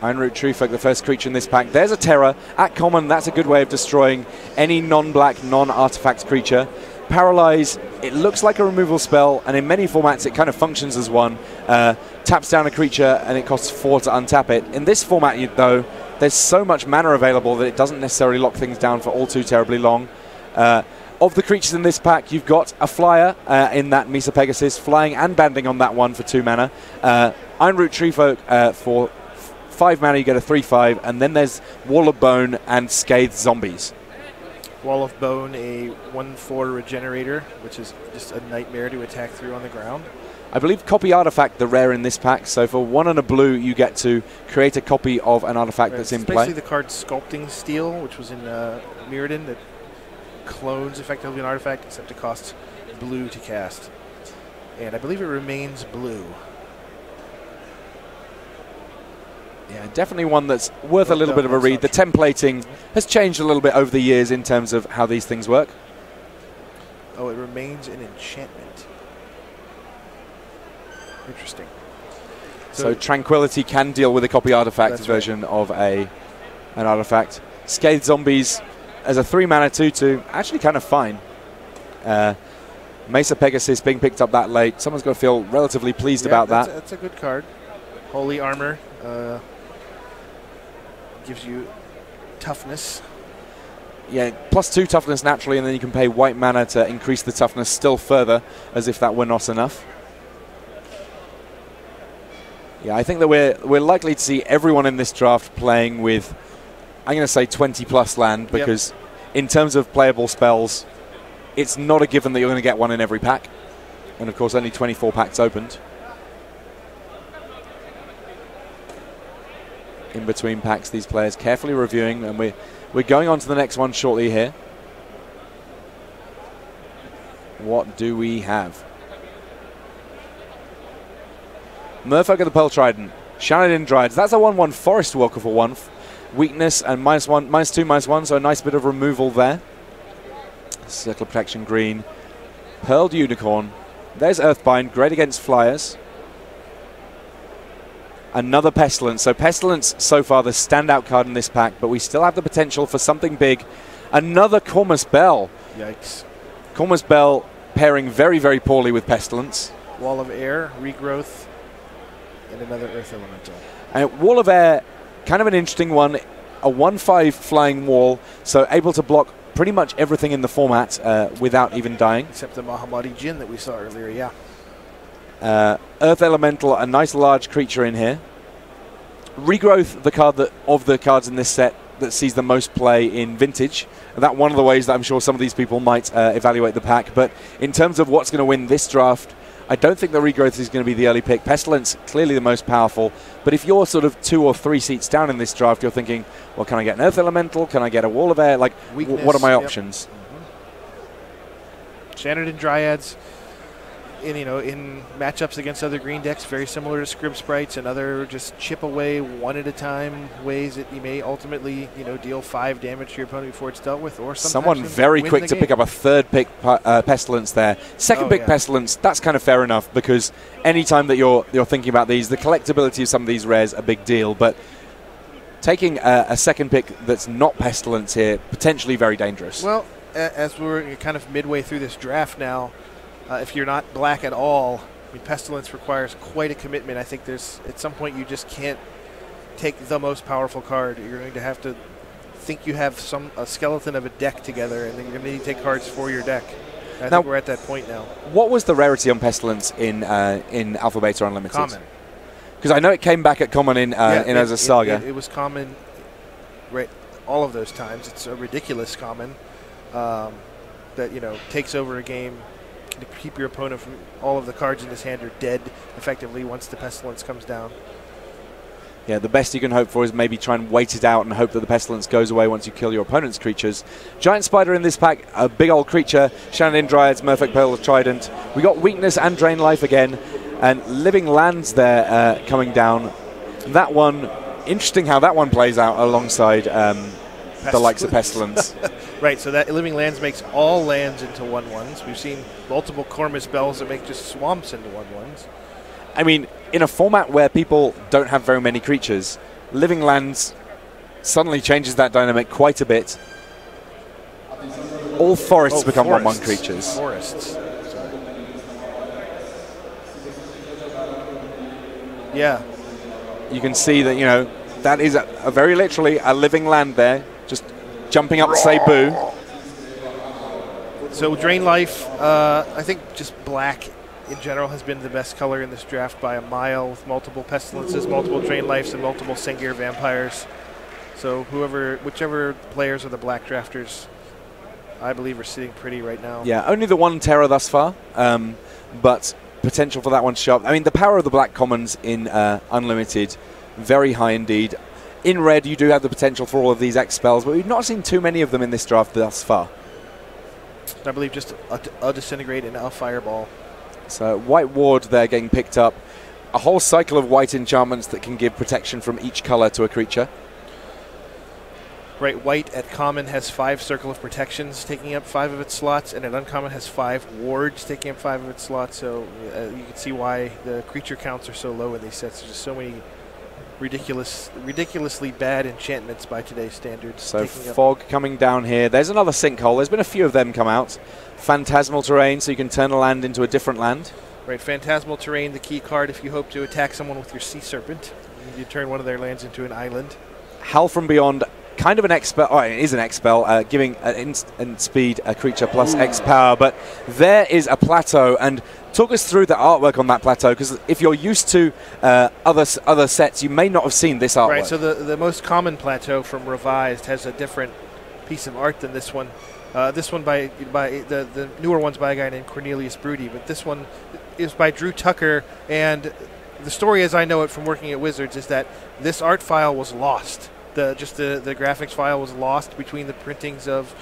Ironroot Treefolk, the first creature in this pack. There's a Terror. At common, that's a good way of destroying any non-black, non-artifact creature. Paralyze, it looks like a removal spell, and in many formats it kind of functions as one. Uh, taps down a creature, and it costs four to untap it. In this format, you, though, there's so much mana available that it doesn't necessarily lock things down for all too terribly long. Uh, of the creatures in this pack, you've got a flyer uh, in that Mesa Pegasus, flying and banding on that one for two mana. Uh, Ironroot Treefolk uh, for f- five mana, you get a 3 5, and then there's Wall of Bone and Scathe Zombies. Wall of Bone, a 1-4 regenerator, which is just a nightmare to attack through on the ground. I believe Copy Artifact, the rare in this pack, so for one and a blue, you get to create a copy of an artifact that's in play. basically the card Sculpting Steel, which was in uh, Mirrodin, that clones effectively an artifact, except it costs blue to cast. And I believe it remains blue. Yeah, definitely one that's worth a little bit of a read. The templating has changed a little bit over the years in terms of how these things work. Oh, it remains an enchantment. Interesting. So, Tranquility can deal with a copy artifact That's right. version of a an artifact. Scathe Zombies as a three mana 2 2, actually kind of fine. Uh, Mesa Pegasus being picked up that late. Someone's going to feel relatively pleased Yeah, about that's that. A, that's a good card. Holy Armor. Uh, gives you toughness. Yeah, plus two toughness naturally, and then you can pay white mana to increase the toughness still further, as if that were not enough. Yeah, I think that we're we're likely to see everyone in this draft playing with, I'm going to say 20 plus land because, yep. in terms of playable spells, it's not a given that you're going to get one in every pack, and of course only 24 packs opened. In between packs, these players carefully reviewing, and we're we're going on to the next one shortly here. What do we have? Merfolk of the Pearl Trident. Shanodin Dryads. That's a 1 1 Forest Walker for one. Weakness and minus 1, minus 2, minus 1, so a nice bit of removal there. Circle of Protection Green. Pearled Unicorn. There's Earthbind, great against flyers. Another Pestilence. So Pestilence so far the standout card in this pack, but we still have the potential for something big. Another Kormus Bell. Yikes. Kormus Bell pairing very, very poorly with Pestilence. Wall of Air, Regrowth, and another Earth Elemental. Uh, wall of Air, kind of an interesting one. A 1-5 flying wall, so able to block pretty much everything in the format uh, without even dying. Except the Mahamoti Djinn that we saw earlier, yeah. Uh, Earth Elemental, a nice large creature in here. Regrowth, the card that of the cards in this set that sees the most play in Vintage. And that one of the ways that I'm sure some of these people might uh, evaluate the pack. But in terms of what's going to win this draft, I don't think the regrowth is going to be the early pick. Pestilence, clearly the most powerful. But if you're sort of two or three seats down in this draft, you're thinking, well, can I get an Earth Elemental? Can I get a Wall of Air? Like, Weakness, what are my yep. options? Mm-hmm. Dryads in you know in matchups against other green decks, very similar to Scryb Sprites and other just chip away one at a time ways that you may ultimately you know deal five damage to your opponent before it's dealt with, or something. someone very quick to game. pick up a third pick uh, pestilence there. Second oh, pick yeah. pestilence, that's kind of fair enough because anytime that you're you're thinking about these, the collectability of some of these rares a big deal, but. Taking a, a second pick that's not pestilence here potentially very dangerous. Well, as we're kind of midway through this draft now, uh, if you're not black at all, I mean, Pestilence requires quite a commitment. I think there's at some point you just can't take the most powerful card. You're going to have to think you have some a skeleton of a deck together, and then you're going to need to take cards for your deck. I now, think we're at that point now. What was the rarity on Pestilence in uh, in Alpha Beta Unlimited? Common. Because I know it came back at common in, uh, yeah, in it, as a saga. It, it, it, was common, right? All of those times. It's a ridiculous common um, that you know takes over a game to keep your opponent from all of the cards in his hand are dead effectively once the pestilence comes down. Yeah, the best you can hope for is maybe try and wait it out and hope that the pestilence goes away once you kill your opponent's creatures. Giant spider in this pack, a big old creature. Shanodin Dryads, Merfolk Pearl of Trident. We got weakness and drain life again, and living lands there uh, coming down. That one, interesting how that one plays out alongside um, the likes of pestilence. Right, so that Living Lands makes all lands into 1 1s. We've seen multiple Kormus Bells that make just swamps into 1 1s. I mean, in a format where people don't have very many creatures, Living Lands suddenly changes that dynamic quite a bit. All forests oh, become 1 1 creatures. Forests. Yeah. You can see that, you know, that is a, a very literally a living land there jumping up to say boo. So Drain Life, uh, I think just black in general has been the best color in this draft by a mile with multiple Pestilences, multiple Drain Lifes, and multiple Sengir Vampires. So whoever, whichever players are the black drafters, I believe are sitting pretty right now. Yeah, only the one Terror thus far, um, but potential for that one to show up. I mean, the power of the black commons in uh, Unlimited, very high indeed in red, you do have the potential for all of these X spells, but we've not seen too many of them in this draft thus far. I believe just a, a disintegrate and a fireball. So white ward there getting picked up. A whole cycle of white enchantments that can give protection from each color to a creature. Right, white at common has five circle of protections taking up five of its slots, and at uncommon has five wards taking up five of its slots. So uh, you can see why the creature counts are so low in these sets. There's just so many ridiculous, ridiculously bad enchantments by today's standards. So fog coming down here. There's another sinkhole. There's been a few of them come out. Phantasmal terrain, so you can turn a land into a different land. Right, phantasmal terrain, the key card if you hope to attack someone with your sea serpent. You turn one of their lands into an island. Howl from Beyond, kind of an X spell. Oh, it is an X spell, uh, giving an instant speed a creature plus X power. But there is a plateau, and talk us through the artwork on that plateau because if you're used to uh, other other sets, you may not have seen this artwork. Right. So the the most common plateau from Revised has a different piece of art than this one. Uh, this one by by the the newer one's by a guy named Cornelius Brudi, but this one is by Drew Tucker. And the story, as I know it from working at Wizards, is that this art file was lost. The just the the graphics file was lost between the printings of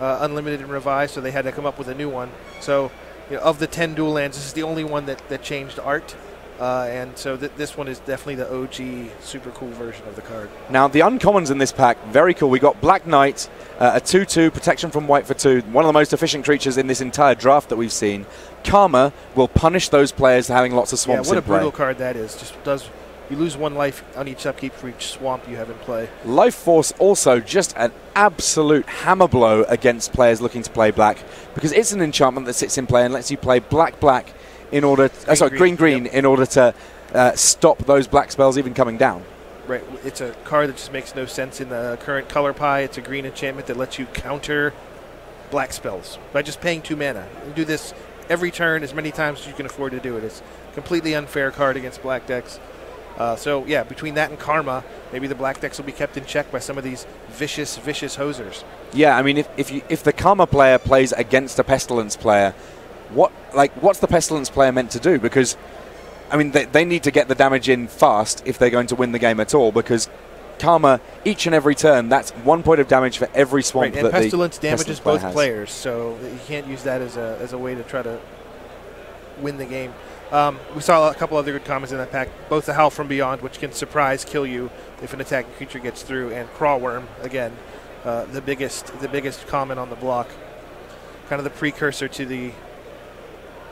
uh, Unlimited and Revised, so they had to come up with a new one. So. You know, of the 10 dual lands, this is the only one that, that changed art. Uh, and so th- this one is definitely the OG super cool version of the card. Now, the uncommons in this pack, very cool. We got Black Knight, uh, a 2 2, protection from white for 2, one of the most efficient creatures in this entire draft that we've seen. Karma will punish those players having lots of swamps yeah, what a brutal play. card that is. Just does you lose one life on each upkeep for each swamp you have in play. Life Force also just an absolute hammer blow against players looking to play black because it's an enchantment that sits in play and lets you play black black in order to, uh, sorry green green, green in order to uh, stop those black spells even coming down. Right, it's a card that just makes no sense in the current color pie. It's a green enchantment that lets you counter black spells by just paying two mana. You do this every turn as many times as you can afford to do it. It's a completely unfair card against black decks. Uh, so yeah, between that and Karma, maybe the black decks will be kept in check by some of these vicious, vicious hosers. Yeah, I mean if if, you, if the Karma player plays against a Pestilence player, what like what's the Pestilence player meant to do? Because I mean they, they need to get the damage in fast if they're going to win the game at all because Karma each and every turn that's one point of damage for every swamp Right, and that the Pestilence damages Pestilence player both has. players, so you can't use that as a, as a way to try to win the game. Um, we saw a couple other good comments in that pack. Both the Howl from Beyond, which can surprise kill you if an attacking creature gets through, and Craw Wurm again, uh, the biggest the biggest comment on the block, kind of the precursor to the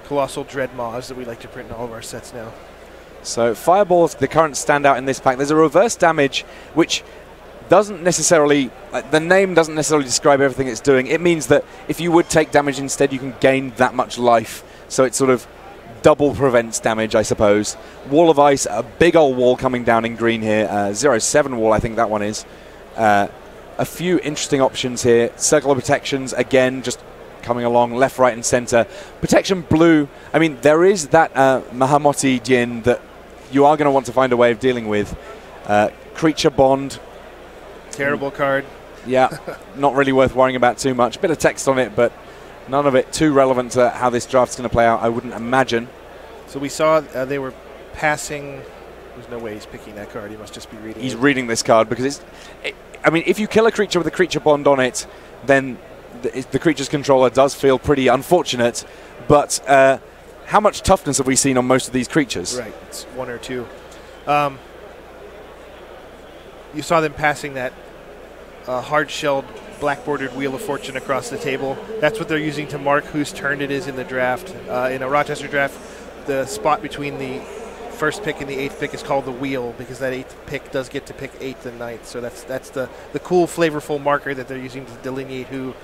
colossal Dreadmaws that we like to print in all of our sets now. So Fireball's the current standout in this pack. There's a reverse damage which doesn't necessarily like, the name doesn't necessarily describe everything it's doing. It means that if you would take damage instead, you can gain that much life. So it's sort of double prevents damage, I suppose. Wall of Ice, a big old wall coming down in green here. Uh, zero seven wall, I think that one is. Uh, a few interesting options here. Circle of Protections, again, just coming along left, right, and center. Protection blue. I mean, there is that uh, Mahamoti Djinn that you are going to want to find a way of dealing with. Uh, creature Bond, Terrible card. yeah, not really worth worrying about too much. Bit of text on it, but none of it too relevant to how this draft's going to play out, I wouldn't imagine. So we saw uh, they were passing. There's no way he's picking that card. He must just be reading. He's it. reading this card because it's. It, I mean, if you kill a creature with a creature bond on it, then the, the creature's controller does feel pretty unfortunate. But uh, how much toughness have we seen on most of these creatures? Right, it's one or two. Um, you saw them passing that uh, hard-shelled, black-bordered Wheel of Fortune across the table. That's what they're using to mark whose turn it is in the draft. Uh, in a Rochester draft, the spot between the first pick and the eighth pick is called the wheel because that eighth pick does get to pick eighth and ninth. So that's that's the the cool, flavorful marker that they're using to delineate who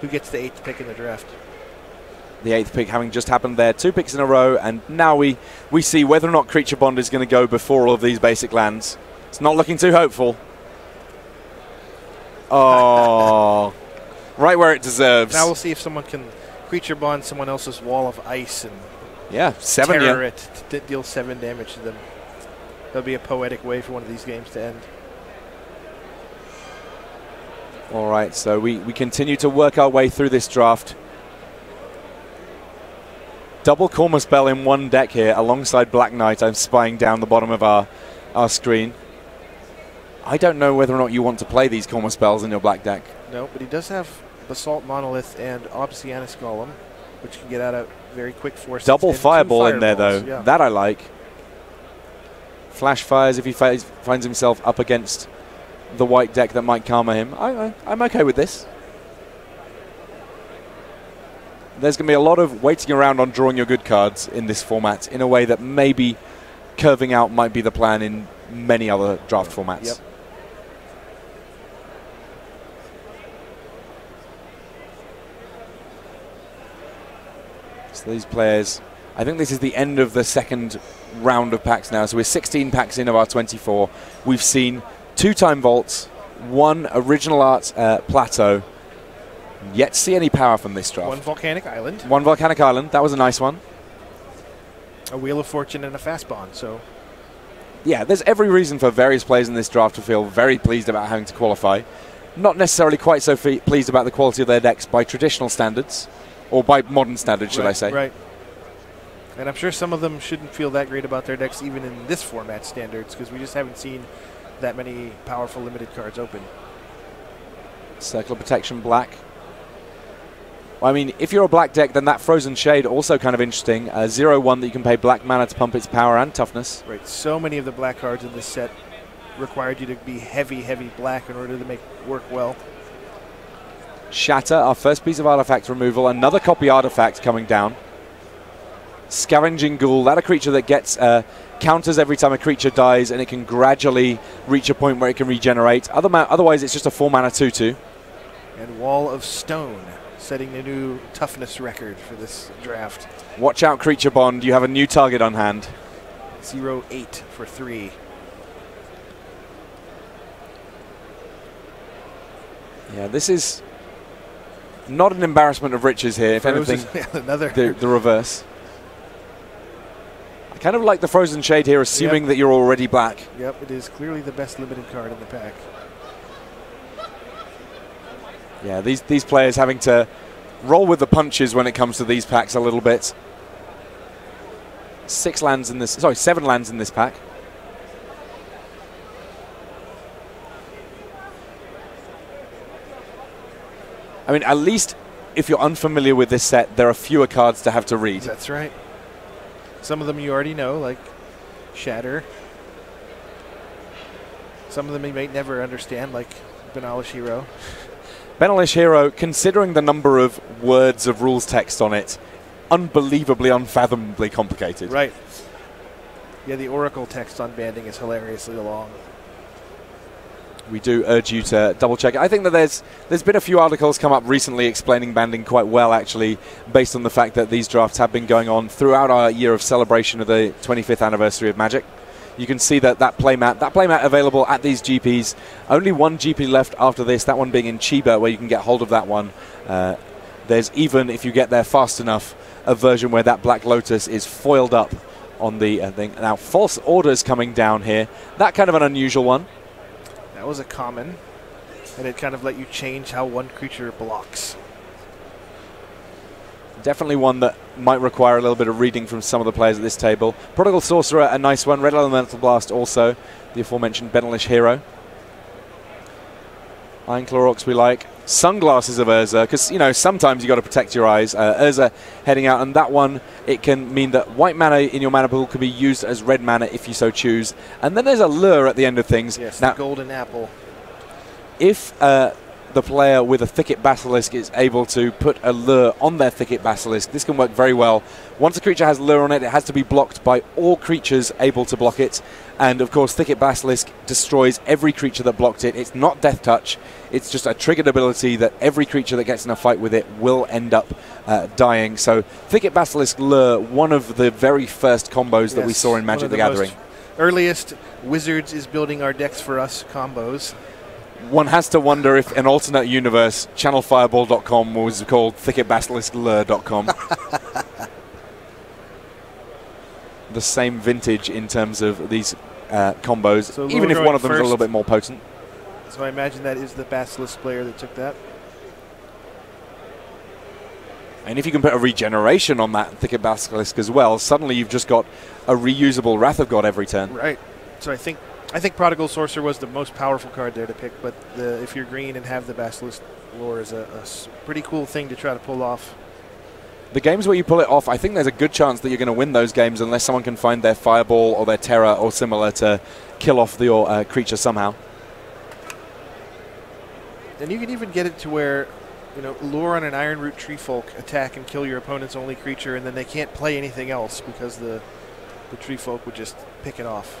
who gets the eighth pick in the draft. The eighth pick having just happened there, two picks in a row, and now we, we see whether or not Creature Bond is going to go before all of these basic lands. It's not looking too hopeful. Oh, right where it deserves. Now we'll see if someone can creature bond someone else's wall of ice and yeah, seven. terror Yeah. it to deal seven damage to them. That'll be a poetic way for one of these games to end. All right, so we, we continue to work our way through this draft. Double Karma spell in one deck here alongside Black Knight. I'm spying down the bottom of our, our screen. I don't know whether or not you want to play these Karma spells in your black deck. No, but he does have Basalt Monolith and Obsianus Golem, which can get out a very quick force. Double fireball in there, though. Yeah. That I like. Flash fires if he fi- finds himself up against the white deck that might karma him. I, I, I'm okay with this. There's going to be a lot of waiting around on drawing your good cards in this format in a way that maybe curving out might be the plan in many other draft formats. Yep. So these players, I think this is the end of the second round of packs now. So we're 16 packs in of our 24. We've seen two time vaults, one original art uh, plateau. Yet to see any power from this draft. One volcanic island, One volcanic island. That was a nice one. a wheel of fortune, and a Fastbond. So Yeah, there's every reason for various players in this draft to feel very pleased about having to qualify. Not necessarily quite so pleased about the quality of their decks by traditional standards, or by modern standards, should right, I say. Right. And I'm sure some of them shouldn't feel that great about their decks, even in this format standards, because we just haven't seen that many powerful limited cards open. Circle of Protection Black. I mean, if you're a black deck, then that Frozen Shade also kind of interesting. Uh, zero one that you can pay black mana to pump its power and toughness. Right. So many of the black cards in this set required you to be heavy, heavy black in order to make work well. Shatter, our first piece of artifact removal. Another copy artifact coming down. Scavenging Ghoul, that a creature that gets uh, counters every time a creature dies, and it can gradually reach a point where it can regenerate. Other otherwise, it's just a four mana 2 2. And Wall of Stone, setting the new toughness record for this draft. Watch out, Creature Bond, you have a new target on hand. Zero eight for three. Yeah, this is not an embarrassment of riches here, if Frozen- anything, another. the, the reverse. I kind of like the Frozen Shade here, assuming that you're already black. Yep, it is clearly the best limited card in the pack. Yeah, these these players having to roll with the punches when it comes to these packs a little bit. Six lands in this, sorry, seven lands in this pack. I mean, at least if you're unfamiliar with this set, there are fewer cards to have to read. That's right. Some of them you already know, like Shatter. Some of them you may never understand, like Benalish Hero. Benalish Hero, considering the number of words of rules text on it, unbelievably, unfathomably complicated. Right. Yeah, the Oracle text on banding is hilariously long. We do urge you to double check. it. I think that there's there's been a few articles come up recently explaining banding quite well, actually, based on the fact that these drafts have been going on throughout our year of celebration of the 25th anniversary of Magic. You can see that that playmat, that playmat available at these GPs. Only one GP left after this. That one being in Chiba, where you can get hold of that one. Uh, there's even, if you get there fast enough, a version where that Black Lotus is foiled up on the uh, thing. Now, false orders coming down here. That kind of an unusual one. That was a common, and it kind of let you change how one creature blocks. Definitely one that might require a little bit of reading from some of the players at this table. Prodigal Sorcerer, a nice one. Red Elemental Blast, also. The aforementioned Benalish Hero. Ironclaw Orcs we like. Sunglasses of Urza, because, you know, sometimes you got to protect your eyes. Uh, Urza heading out, and that one, it can mean that white mana in your mana pool can be used as red mana if you so choose. And then there's a lure at the end of things. Yes, now, the golden apple. if uh, the player with a Thicket Basilisk is able to put a lure on their Thicket Basilisk, this can work very well. Once a creature has lure on it, it has to be blocked by all creatures able to block it. And of course, Thicket Basilisk destroys every creature that blocked it. It's not Death Touch, it's just a triggered ability that every creature that gets in a fight with it will end up uh, dying. So, Thicket Basilisk Lure, one of the very first combos that we saw in Magic of the, Gathering. Earliest Wizards is building our decks for us combos. One has to wonder if an alternate universe, channelfireball.com was called thicketbasilisk.lure.com. the same vintage in terms of these uh, combos, So even if one of them is a little bit more potent. So I imagine that is the Basilisk player that took that. And if you can put a regeneration on that Thicket Basilisk as well, suddenly you've just got a reusable Wrath of God every turn. Right. So I think I think Prodigal Sorcerer was the most powerful card there to pick, but the, if you're green and have the Basilisk Lure is a pretty cool thing to try to pull off. The games where you pull it off, I think there's a good chance that you're going to win those games unless someone can find their Fireball or their Terror or similar to kill off your uh, creature somehow. And you can even get it to where, you know, lure on an Ironroot Treefolk, attack and kill your opponent's only creature, and then they can't play anything else because the the Treefolk would just pick it off.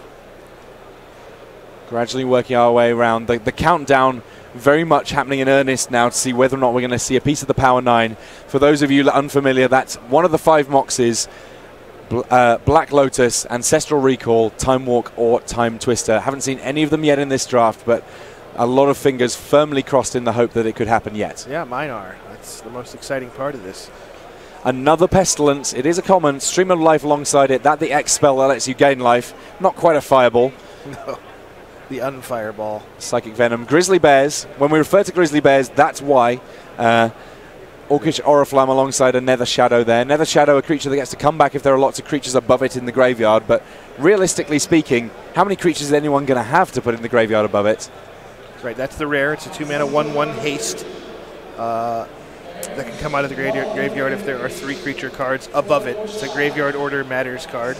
Gradually working our way around. The, the countdown very much happening in earnest now to see whether or not we're going to see a piece of the Power 9. For those of you unfamiliar, that's one of the five Moxes. Uh, Black Lotus, Ancestral Recall, Time Walk, or Timetwister. Haven't seen any of them yet in this draft, but a lot of fingers firmly crossed in the hope that it could happen yet. Yeah, mine are. That's the most exciting part of this. Another Pestilence. It is a common. Stream of Life alongside it. That the X spell that lets you gain life. Not quite a fireball. No. The unfireball. Psychic Venom. Grizzly Bears. When we refer to Grizzly Bears, that's why. Uh, Orcish Oriflamme alongside a Nether Shadow there. Nether Shadow, a creature that gets to come back if there are lots of creatures above it in the graveyard. But realistically speaking, how many creatures is anyone going to have to put in the graveyard above it? Right, that's the rare. It's a two mana, one one haste uh, that can come out of the graveyard, graveyard if there are three creature cards above it. It's a graveyard order matters card.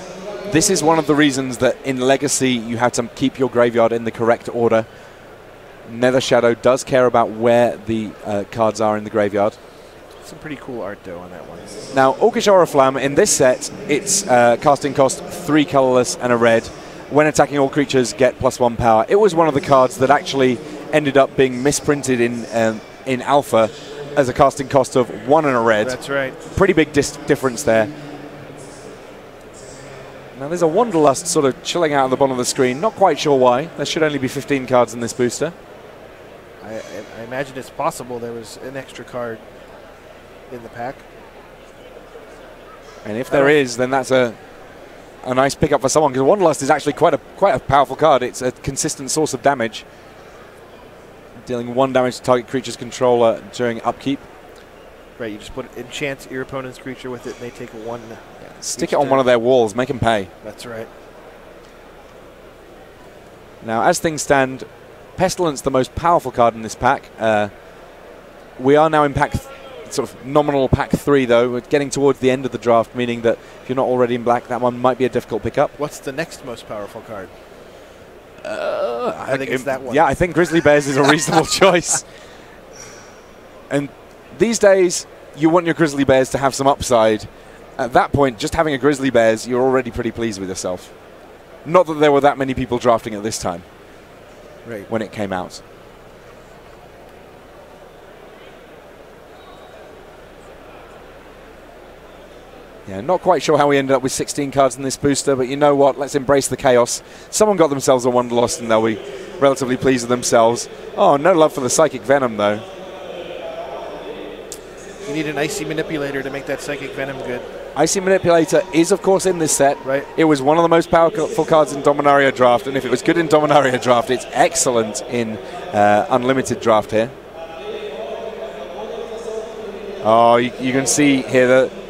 This is one of the reasons that in Legacy you have to keep your graveyard in the correct order. Nether Shadow does care about where the uh, cards are in the graveyard. Some pretty cool art though on that one. Now, Orcish Oriflamme, in this set, its uh, casting cost three colorless and a red. When attacking all creatures, get plus one power. It was one of the cards that actually ended up being misprinted in um, in Alpha as a casting cost of one and a red. That's right. Pretty big dis- difference there. Now, there's a Wanderlust sort of chilling out on the bottom of the screen. Not quite sure why. There should only be 15 cards in this booster. I, I, I imagine it's possible there was an extra card in the pack. And if there is, then that's a a nice pickup for someone because Wanderlust is actually quite a quite a powerful card. It's a consistent source of damage, dealing one damage to target creature's controller during upkeep. Right, you just put enchant your opponent's creature with it, and they take one. Stick it on turn. one of their walls, make them pay. That's right. Now, as things stand, Pestilence the most powerful card in this pack. Uh, we are now in pack, sort of nominal pack three, though. We're getting towards the end of the draft, meaning that if you're not already in black, that one might be a difficult pickup. What's the next most powerful card? Uh, I think it's that one. Yeah, I think Grizzly Bears is a reasonable choice. And these days, you want your Grizzly Bears to have some upside. At that point, just having a Grizzly Bears, you're already pretty pleased with yourself. Not that there were that many people drafting at this time Right. when it came out. Yeah, not quite sure how we ended up with 16 cards in this booster, but you know what? Let's embrace the chaos. Someone got themselves a Wanderlust and they'll be relatively pleased with themselves. Oh, no love for the Psychic Venom, though. You need an icy manipulator to make that psychic venom good. Icy Manipulator is, of course, in this set. Right. It was one of the most powerful cards in Dominaria Draft, and if it was good in Dominaria Draft, it's excellent in uh, Unlimited Draft here. Oh, you, you can see here that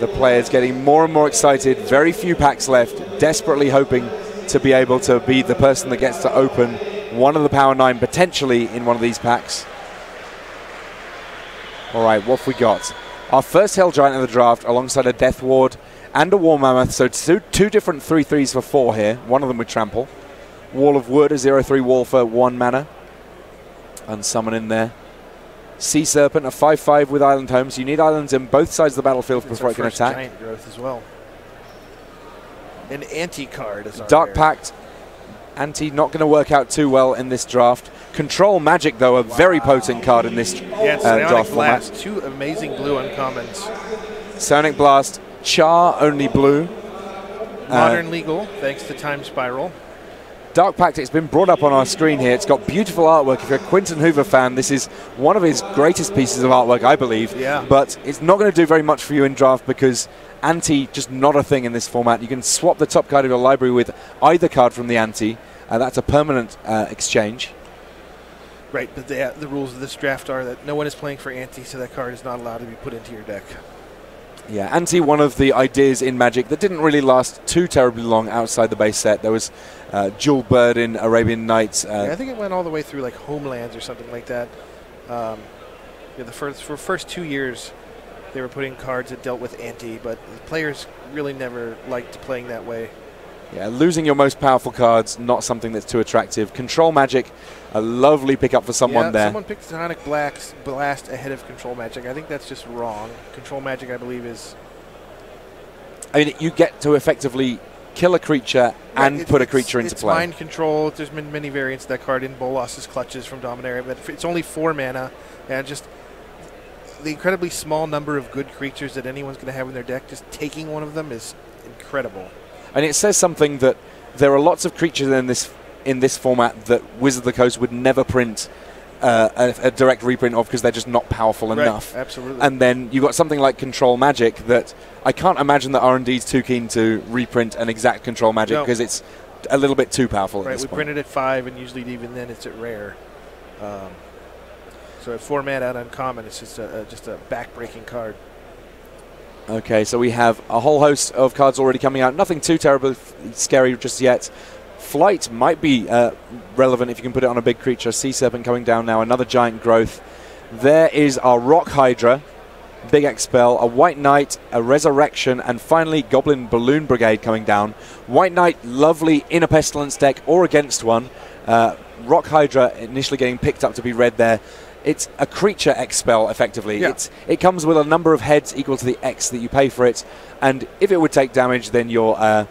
the players getting more and more excited. Very few packs left, desperately hoping to be able to be the person that gets to open one of the Power Nine potentially in one of these packs. All right, what have we got? Our first Hill Giant of the draft alongside a Death Ward and a War Mammoth. So two, two different 3 3s for four here. One of them with Trample. Wall of Wood, a 0 3 wall for one mana. And summon in there. Sea Serpent, a 5 5 with Island Homes. You need islands in both sides of the battlefield It's before it can attack. giant growth as well. An ante card is Dark. Pact, ante, not going to work out too well in this draft. Control Magic, though, a very potent card in this Yeah, uh, draft format. Blast. Two amazing blue uncommons. Psionic Blast, Char, only blue. Uh, Modern legal, thanks to Time Spiral. Dark Pact, it's been brought up on our screen here. It's got beautiful artwork. If you're a Quinton Hoover fan, this is one of his greatest pieces of artwork, I believe. Yeah. But it's not going to do very much for you in draft because ante just not a thing in this format. You can swap the top card of your library with either card from the ante. Uh, that's a permanent uh, exchange. Right, but the, the rules of this draft are that no one is playing for ante, so that card is not allowed to be put into your deck. Yeah, ante one of the ideas in Magic that didn't really last too terribly long outside the base set. There was uh, Jewel Bird in Arabian Nights. Uh, Yeah, I think it went all the way through like Homelands or something like that. Um, yeah, the first for first two years, they were putting cards that dealt with ante, but the players really never liked playing that way. Yeah, losing your most powerful cards, not something that's too attractive. Control Magic, a lovely pickup for someone yeah, there. Someone picked Sonic Black's Blast ahead of Control Magic. I think that's just wrong. Control Magic, I believe, is I mean, you get to effectively kill a creature and Right, it- put a creature into it's play. mind control. There's been many variants of that card in Bolas's Clutches from Dominaria, but it's only four mana, and just the incredibly small number of good creatures that anyone's going to have in their deck, just taking one of them is incredible. And it says something that there are lots of creatures in this in this format that Wizard of the Coast would never print uh, a, a, direct reprint of because they're just not powerful right, enough. Absolutely. And then you've got something like Control Magic that I can't imagine that R&D is too keen to reprint an exact Control Magic because no. it's a little bit too powerful. Right, we point. printed at five, and usually even then it's at rare. Um, so at format out uncommon, it's just a, a just a back-breaking card. Okay, so we have a whole host of cards already coming out. Nothing too terribly scary just yet. Flight might be uh, relevant if you can put it on a big creature. Sea Serpent coming down now, another giant growth. There is our Rock Hydra, Big Expel, a White Knight, a Resurrection, and finally Goblin Balloon Brigade coming down. White Knight, lovely in a Pestilence deck or against one. Uh, Rock Hydra initially getting picked up to be red there it's a creature X spell effectively. Yeah. It's, it comes with a number of heads equal to the X that you pay for it, and if it would take damage, then your uh,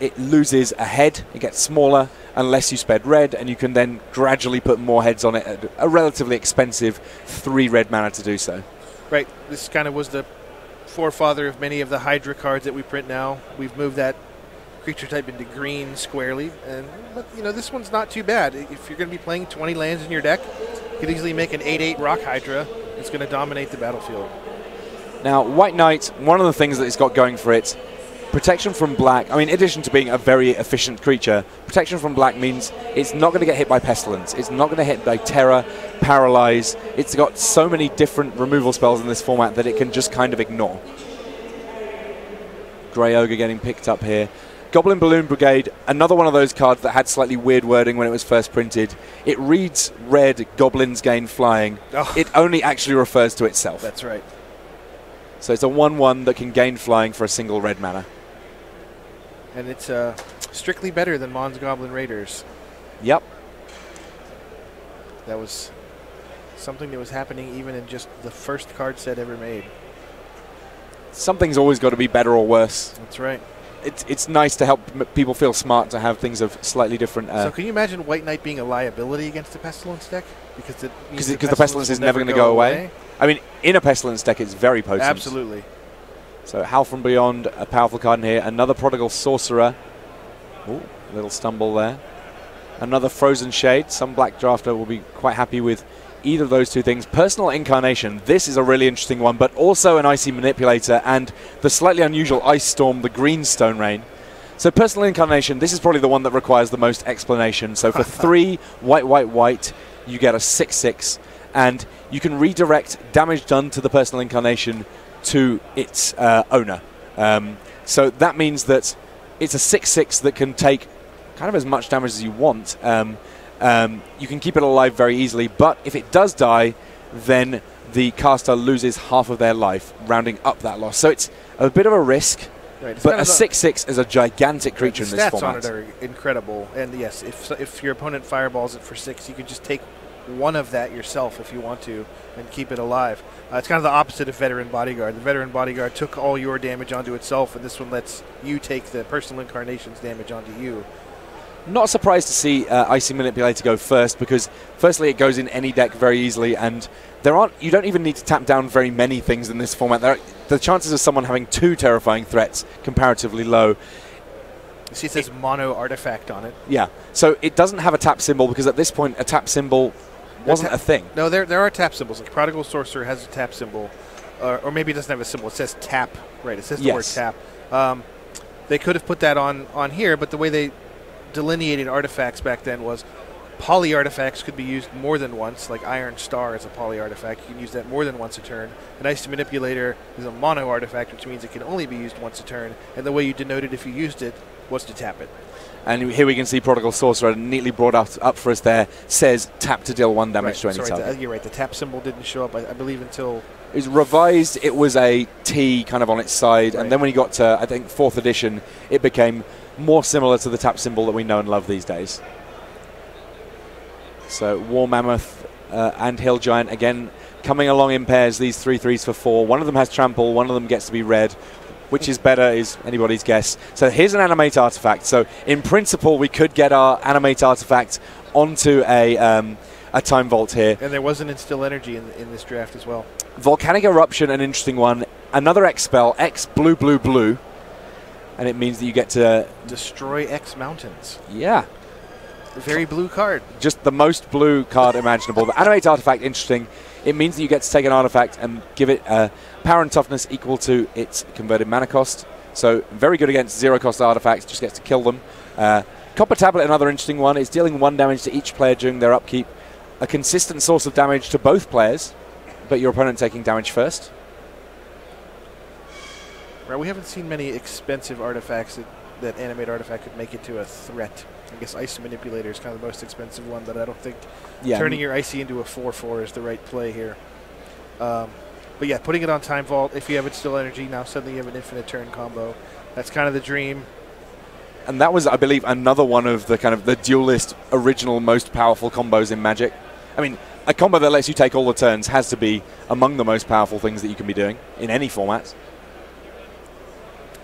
it loses a head. It gets smaller unless you spend red, and you can then gradually put more heads on it at a relatively expensive three red mana to do so. Right. This kind of was the forefather of many of the Hydra cards that we print now. We've moved that creature type into green squarely, and but you know this one's not too bad. If you're going to be playing 20 lands in your deck, you could easily make an 8-8 Rock Hydra. It's going to dominate the battlefield. Now, White Knight, one of the things that it's got going for it, protection from black. I mean, in addition to being a very efficient creature, protection from black means it's not going to get hit by pestilence. It's not going to hit by terror, paralyze. It's got so many different removal spells in this format that it can just kind of ignore. Grey Ogre getting picked up here. Goblin Balloon Brigade, another one of those cards that had slightly weird wording when it was first printed. It reads red, goblins gain flying. Oh. It only actually refers to itself. That's right. So it's a 1 1 that can gain flying for a single red mana. And it's uh, strictly better than Mon's Goblin Raiders. Yep. That was something that was happening even in just the first card set ever made. Something's always got to be better or worse. That's right it's it's nice to help people feel smart to have things of slightly different. Uh, so can you imagine White Knight being a liability against the Pestilence deck because the, the, pestilence, the pestilence is never going to go away. away. I mean, in a Pestilence deck, it's very potent. Absolutely. So Howl from Beyond, a powerful card in here. Another Prodigal Sorcerer. Ooh, little stumble there. Another Frozen Shade. Some black drafter will be quite happy with either of those two things. Personal Incarnation, this is a really interesting one, but also an Icy Manipulator and the slightly unusual Ice Storm, the Green Stone Rain. So Personal Incarnation, this is probably the one that requires the most explanation. So for three white, white, white, you get a 6-6, and you can redirect damage done to the Personal Incarnation to its uh, owner. Um, so that means that it's a 6-6 that can take kind of as much damage as you want. Um, um, you can keep it alive very easily, but if it does die, then the caster loses half of their life, rounding up that loss. So it's a bit of a risk. Right, but a six-six is a gigantic creature in this stats format. on it are incredible, and yes, if if your opponent fireballs it for six, you can just take one of that yourself if you want to and keep it alive. Uh, it's kind of the opposite of Veteran Bodyguard. The Veteran Bodyguard took all your damage onto itself, and this one lets you take the personal incarnation's damage onto you. Not surprised to see uh, Icy Manipulator go first because, firstly, it goes in any deck very easily, and there aren't. You don't even need to tap down very many things in this format. There, the chances of someone having two terrifying threats comparatively low. You see, it says it, mono artifact on it. Yeah, so it doesn't have a tap symbol because at this point, a tap symbol wasn't a thing. No, there there are tap symbols. Like Prodigal Sorcerer has a tap symbol, uh, or maybe it doesn't have a symbol. It says tap. Right. It says the yes. word tap. Um, they could have put that on on here, but the way they delineated artifacts back then was poly artifacts could be used more than once, like Iron Star is a poly artifact. You can use that more than once a turn. An Ice Manipulator is a mono artifact, which means it can only be used once a turn. And the way you denoted if you used it was to tap it. And here we can see Prodigal Sorcerer neatly brought up, up for us there, says tap to deal one damage right. to any Sorry, target. You're right, the tap symbol didn't show up, I, I believe, until it was revised. It was a T kind of on its side, right. and then when you got to I think fourth edition, it became more similar to the tap symbol that we know and love these days. So War Mammoth uh, and Hill Giant again coming along in pairs. These three threes for four. One of them has trample. One of them gets to be red. Which is better is anybody's guess. So here's an animate artifact. So in principle, we could get our animate artifact onto a um, a time vault here. And there was an instill energy in, in this draft as well. Volcanic Eruption, an interesting one. Another X spell, X blue, blue, blue. And it means that you get to. Destroy X mountains. Yeah. Very blue card. Just the most blue card imaginable. The animate artifact, interesting. It means that you get to take an artifact and give it a power and toughness equal to its converted mana cost. So very good against zero cost artifacts, just gets to kill them. Uh, Copper Tablet, another interesting one. It's dealing one damage to each player during their upkeep. A consistent source of damage to both players, but your opponent taking damage first. Right, we haven't seen many expensive artifacts that, that animate artifact could make it to a threat. I guess Icy Manipulator is kind of the most expensive one, but I don't think Yeah, turning your Icy into a 4-4 is the right play here. Um, but yeah, putting it on Time Vault, if you have Instill Energy, now suddenly you have an infinite turn combo. That's kind of the dream. and that was, I believe, another one of the kind of the duelist original most powerful combos in Magic. I mean, a combo that lets you take all the turns has to be among the most powerful things that you can be doing in any format.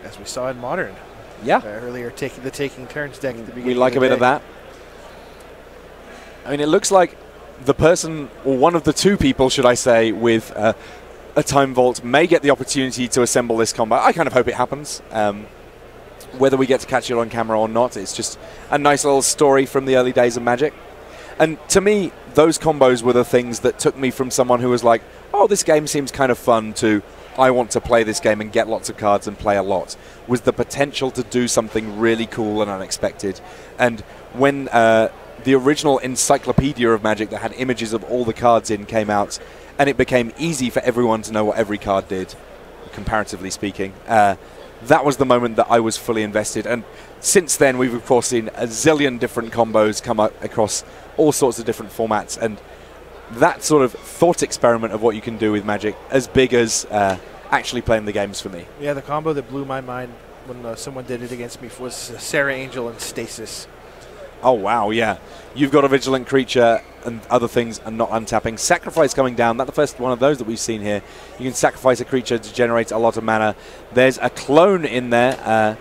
As we saw in Modern Yeah, uh, earlier, taking the Taking Turns deck at the beginning we like a bit of that. I mean, it looks like the person, or one of the two people, should I say, with uh, a time vault may get the opportunity to assemble this combo. I kind of hope it happens. Um, whether we get to catch it on camera or not, it's just a nice little story from the early days of Magic. And to me, those combos were the things that took me from someone who was like, oh, this game seems kind of fun to I want to play this game and get lots of cards and play a lot, was the potential to do something really cool and unexpected. And when uh, the original encyclopedia of Magic that had images of all the cards in came out, and it became easy for everyone to know what every card did, comparatively speaking, uh, that was the moment that I was fully invested. And since then, we've of course seen a zillion different combos come up across all sorts of different formats, and that sort of thought experiment of what you can do with Magic, as big as uh, actually playing the games for me. Yeah, the combo that blew my mind when uh, someone did it against me was Serra Angel and Stasis. Oh wow, yeah. You've got a vigilant creature and other things and not untapping. Sacrifice coming down. That's the first one of those that we've seen here. You can sacrifice a creature to generate a lot of mana. There's a clone in there. Uh,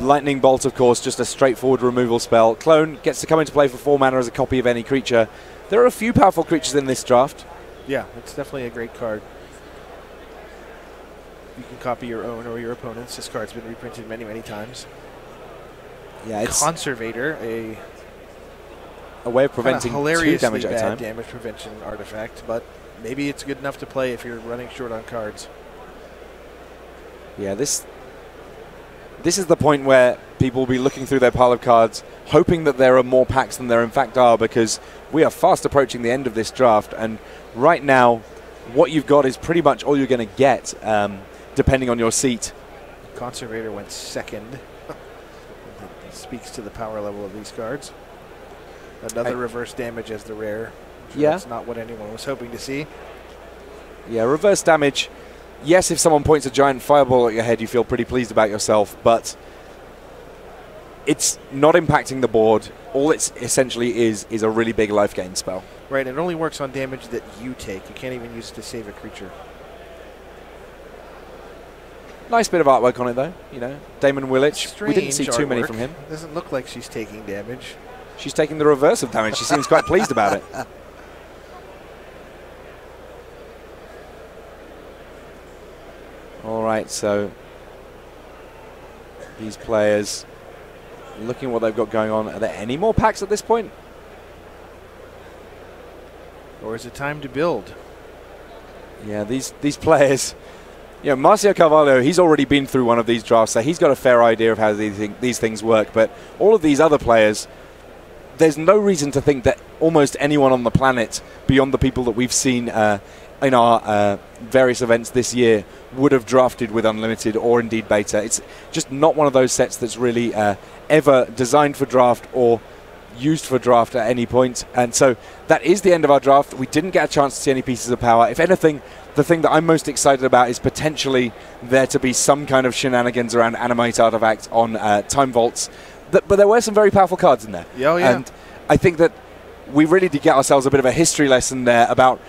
Lightning Bolt, of course, just a straightforward removal spell. Clone gets to come into play for four mana as a copy of any creature. There are a few powerful creatures in this draft. Yeah, it's definitely a great card. You can copy your own or your opponent's. This card's been reprinted many, many times. Yeah, it's Conservator, a a way of preventing hilariously damage at a bad time. damage prevention artifact, but maybe it's good enough to play if you're running short on cards. Yeah, this this is the point where people will be looking through their pile of cards, hoping that there are more packs than there in fact are, because we are fast approaching the end of this draft, and right now, what you've got is pretty much all you're going to get, um, depending on your seat. Conservator went second. Speaks to the power level of these cards. Another I- reverse damage as the rare. Yeah. That's not what anyone was hoping to see. Yeah, reverse damage. Yes, if someone points a giant fireball at your head, you feel pretty pleased about yourself, but it's not impacting the board. All it's essentially is is a really big life gain spell. Right, and it only works on damage that you take. You can't even use it to save a creature. Nice bit of artwork on it, though. You know, Dameon Willich. we didn't see too many from him. Doesn't look like she's taking damage. She's taking the reverse of damage. She seems quite pleased about it. All right, so these players looking at what they've got going on. Are there any more packs at this point? Or is it time to build? Yeah, these these players. You know, Marcio Carvalho, he's already been through one of these drafts, so he's got a fair idea of how these, thing, these things work. But all of these other players, there's no reason to think that almost anyone on the planet, beyond the people that we've seen uh, in our uh, various events this year, would have drafted with Unlimited or indeed Beta. It's just not one of those sets that's really uh, ever designed for draft or used for draft at any point. And so that is the end of our draft. We didn't get a chance to see any pieces of power. If anything, the thing that I'm most excited about is potentially there to be some kind of shenanigans around Animate Artifact on uh, Time Vaults. Th- but there were some very powerful cards in there. Oh, yeah. And I think that we really did get ourselves a bit of a history lesson there about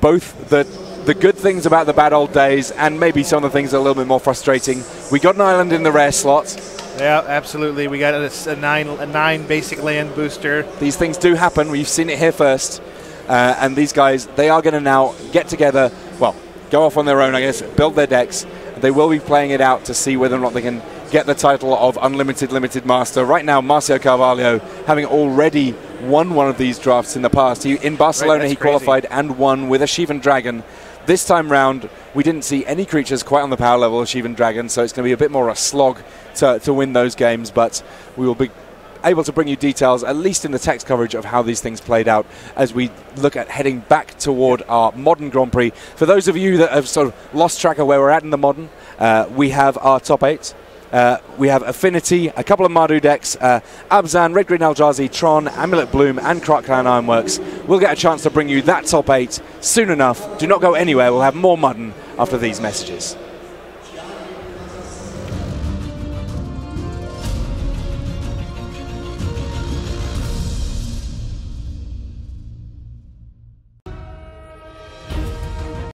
both the the good things about the bad old days and maybe some of the things that are a little bit more frustrating. We got an island in the rare slot. Yeah, absolutely. We got a, a nine a nine basic land booster. These things do happen. We've seen it here first. Uh, and these guys, they are going to now get together, well, go off on their own, I guess, build their decks. They will be playing it out to see whether or not they can get the title of Unlimited Limited Master. Right now, Marcio Carvalho, having already won one of these drafts in the past, he, in Barcelona Right, he that's crazy. qualified and won with a Shivan Dragon. This time round, we didn't see any creatures quite on the power level of Shivan Dragon, so it's going to be a bit more a slog to, to win those games, but we will be able to bring you details, at least in the text coverage, of how these things played out as we look at heading back toward our modern Grand Prix. For those of you that have sort of lost track of where we're at in the modern, uh, we have our top eight. Uh, we have Affinity, a couple of Mardu decks, uh, Abzan, Red Green Eldrazi, Tron, Amulet Bloom, and Krark-Clan Ironworks. We'll get a chance to bring you that top eight soon enough. Do not go anywhere. We'll have more Modern after these messages.